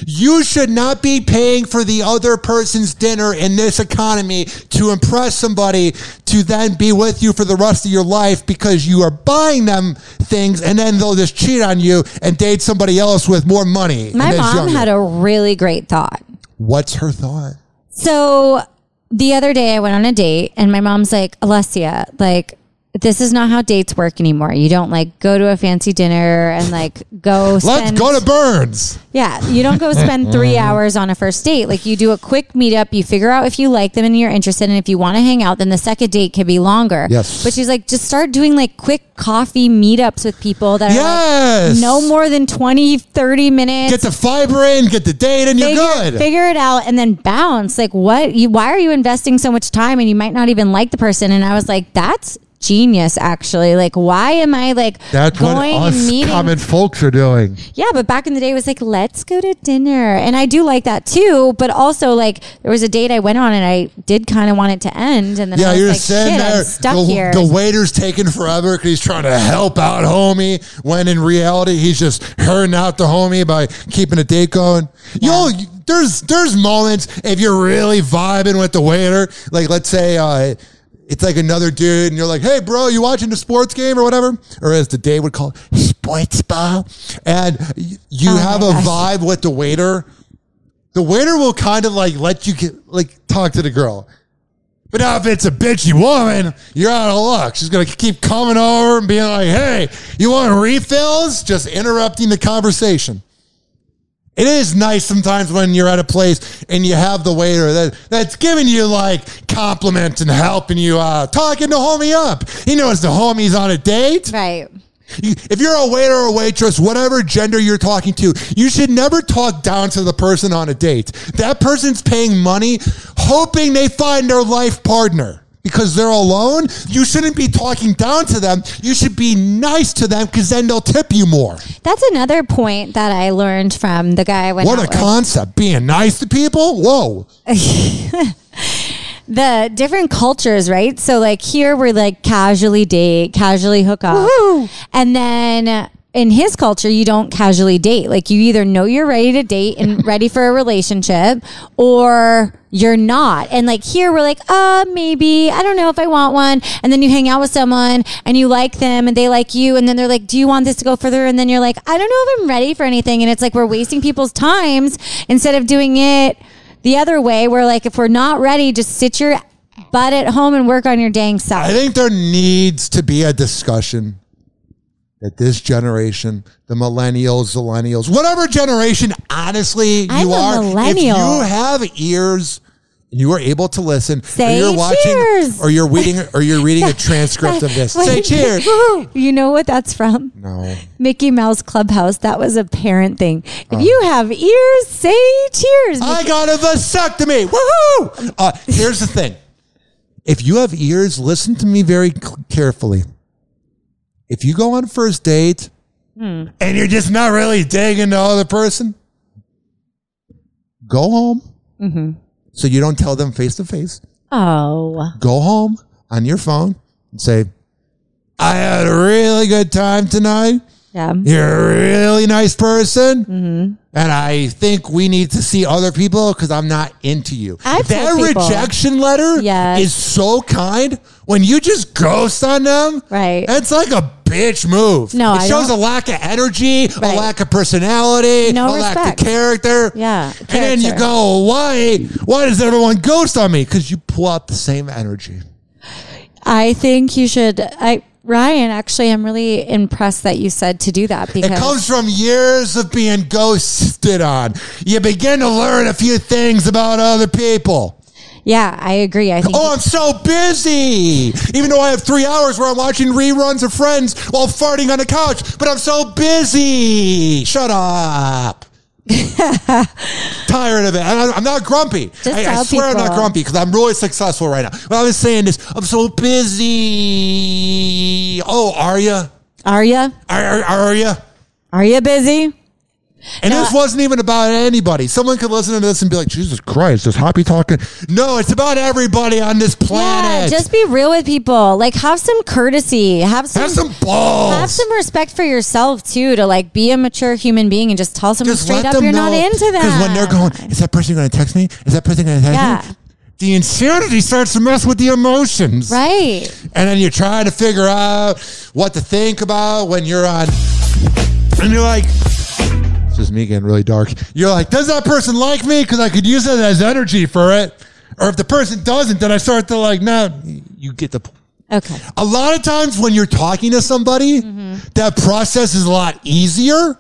You should not be paying for the other person's dinner in this economy to impress somebody to then be with you for the rest of your life because you are buying them things and then they'll just cheat on you and date somebody else with more money. my mom younger. had a really great thought. What's her thought? So the other day I went on a date and my mom's like, Alessia, like, this is not how dates work anymore. You don't like go to a fancy dinner and like go (laughs) Let's go to Burns. Yeah, you don't go spend three (laughs) hours on a first date. Like you do a quick meetup, you figure out if you like them and you're interested, and if you want to hang out, then the second date can be longer. Yes. But she's like, just start doing like quick coffee meetups with people that are Yes. like no more than 20, 30 minutes. Get the fiber in, get the date, and you're good. figure it out and then bounce. Like what you why are you investing so much time and you might not even like the person? And I was like, that's genius actually. Like why am I like That's what us meeting common folks are doing. yeah, but back in the day, it was like, let's go to dinner. And I do like that too. But also, like, there was a date I went on and I did kind of want it to end. And then Yeah, you're like, sitting shit, there. I'm stuck the, here. the waiter's taking forever because he's trying to help out homie. When in reality, he's just hurting out the homie by keeping the date going. Yo, there's there's moments if you're really vibing with the waiter. Like let's say uh, it's like another dude, and you're like, "Hey, bro, you watching the sports game or whatever?" Or as the day would call it, sports ball, and you Oh have a gosh. vibe with the waiter. The waiter will kind of like let you get like talk to the girl. But now if it's a bitchy woman, you're out of luck. She's gonna keep coming over and being like, "Hey, you want refills?" Just interrupting the conversation. It is nice sometimes when you're at a place and you have the waiter that, that's giving you like compliments and helping you out, talking the homie up. He knows the homie's on a date. Right. You- If you're a waiter or a waitress, whatever gender you're talking to, you should never talk down to the person on a date. That person's paying money hoping they find their life partner. Because they're alone, you shouldn't be talking down to them. You should be nice to them because then they'll tip you more. That's another point that I learned from the guy I went What out a with. concept. Being nice to people? Whoa. (laughs) the different cultures, right? So like here we're like casually date, casually hook up. And then in his culture, you don't casually date. Like you either know you're ready to date and (laughs) ready for a relationship or you're not. And like here we're like, uh, maybe, I don't know if I want one. And then you hang out with someone and you like them and they like you. And then they're like, do you want this to go further? And then you're like, I don't know if I'm ready for anything. And it's like we're wasting people's times instead of doing it the other way where like if we're not ready just sit your butt at home and work on your dang self I think there needs to be a discussion that this generation, the millennials, the millennials, whatever generation, honestly, I'm you a are, millennial. if you have ears and you are able to listen, Say or you're watching, cheers. or you're reading, or you're reading a (laughs) transcript of this, say cheers. (laughs) you know what that's from No. mickey mouse clubhouse that was a parent thing if you have ears say cheers I got a vasectomy. Woohoo! Uh, here's the thing. If you have ears, listen to me very carefully. If you go on a first date Hmm. and you're just not really digging the other person, go home. Mm-hmm. So you don't tell them face to face. oh Go home on your phone and say, I had a really good time tonight. Yeah You're a really nice person. Mm-hmm. And I think we need to see other people because I'm not into you. I've that rejection letter Yes. is so kind. When you just ghost on them, Right. It's like a bitch move. No, it I shows don't- a lack of energy, a lack of personality, No a lack of character. Yeah, And then you go, why? Why does everyone ghost on me? Because you pull out the same energy. i think you should i ryan actually i'm really impressed that you said to do that because It comes from years of being ghosted on. You begin to learn a few things about other people. yeah i agree i think Oh, I'm so busy. Even though I have three hours where I'm watching reruns of Friends while farting on the couch, but I'm so busy. Shut up. (laughs) Tired of it. I- I'm not grumpy. I, I swear I'm not grumpy because I'm really successful right now. But I was saying this. I'm so busy. Oh, are you? are you Are, are, are you? are you busy And this wasn't even about anybody. Someone could listen to this and be like, Jesus Christ, is Hoppe talking? No, it's about everybody on this planet. yeah just be real with people like have some courtesy have some have some balls. have some respect for yourself too to like be a mature human being and just tell someone Just straight up you're know. not into that Because when they're going, is that person going to text me? Is that person going to text Yeah. me? The insanity starts to mess with the emotions. right And then you're trying to figure out what to think about when you're on. And you're like, this is me getting really dark. You're like, does that person like me? Because I could use it as energy for it. Or if the person doesn't, then I start to like, no, you get the point. okay A lot of times when you're talking to somebody, that process is a lot easier.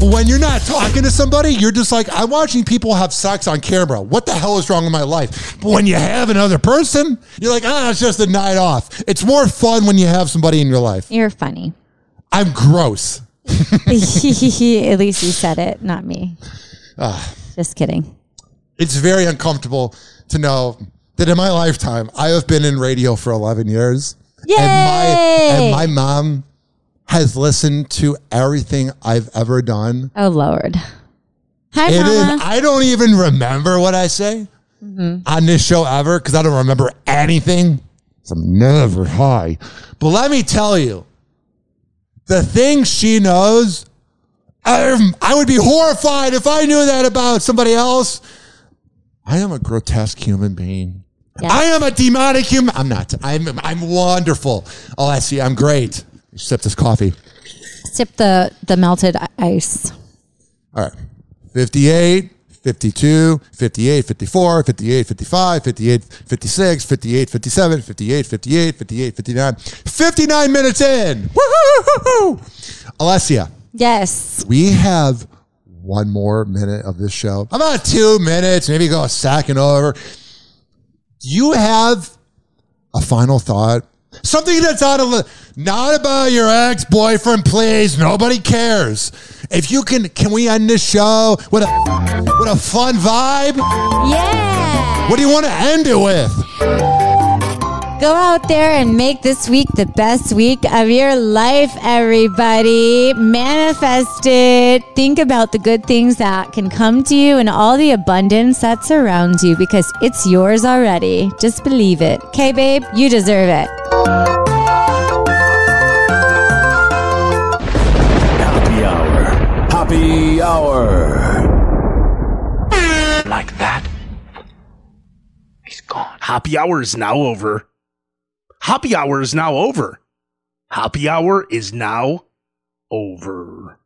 But when you're not talking to somebody, you're just like, I'm watching people have sex on camera. What the hell is wrong with my life? But when you have another person, you're like, ah, it's just a night off. It's more fun when you have somebody in your life. you're funny I'm gross. (laughs) at least you said it not me Ah. just kidding It's very uncomfortable to know that in my lifetime, I have been in radio for 11 years. Yay! And my, and my mom has listened to everything I've ever done. oh lord hi It is. mama I don't even remember what I say on this show ever because I don't remember anything. So I'm never high. But let me tell you, the things she knows, I, I would be horrified if I knew that about somebody else. I am a grotesque human being. Yeah. I am a demonic human. I'm not. I'm I'm wonderful. Oh, I see. I'm great. Sip this coffee. sip the the melted ice All right. 58, 52, 58, 54, 58, 55, 58, 56, 58, 57, 58, 58, 58, 59. 59 minutes in. Woo-hoo-hoo-hoo. Alessia, yes we have one more minute of this show. About two minutes, maybe go a second over. Do you have a final thought? Something that's out of li- not about your ex boyfriend, please. Nobody cares. If you can, can we end this show with a with a fun vibe? Yeah. What do you want to end it with? Go out there and make this week the best week of your life, everybody. Manifest it. Think about the good things that can come to you and all the abundance that surrounds you because it's yours already. Just believe it. Okay, babe? You deserve it. Hoppe Hour. Like that. He's gone. Hoppe hour is now over. Hoppe hour is now over. Hoppe hour is now over.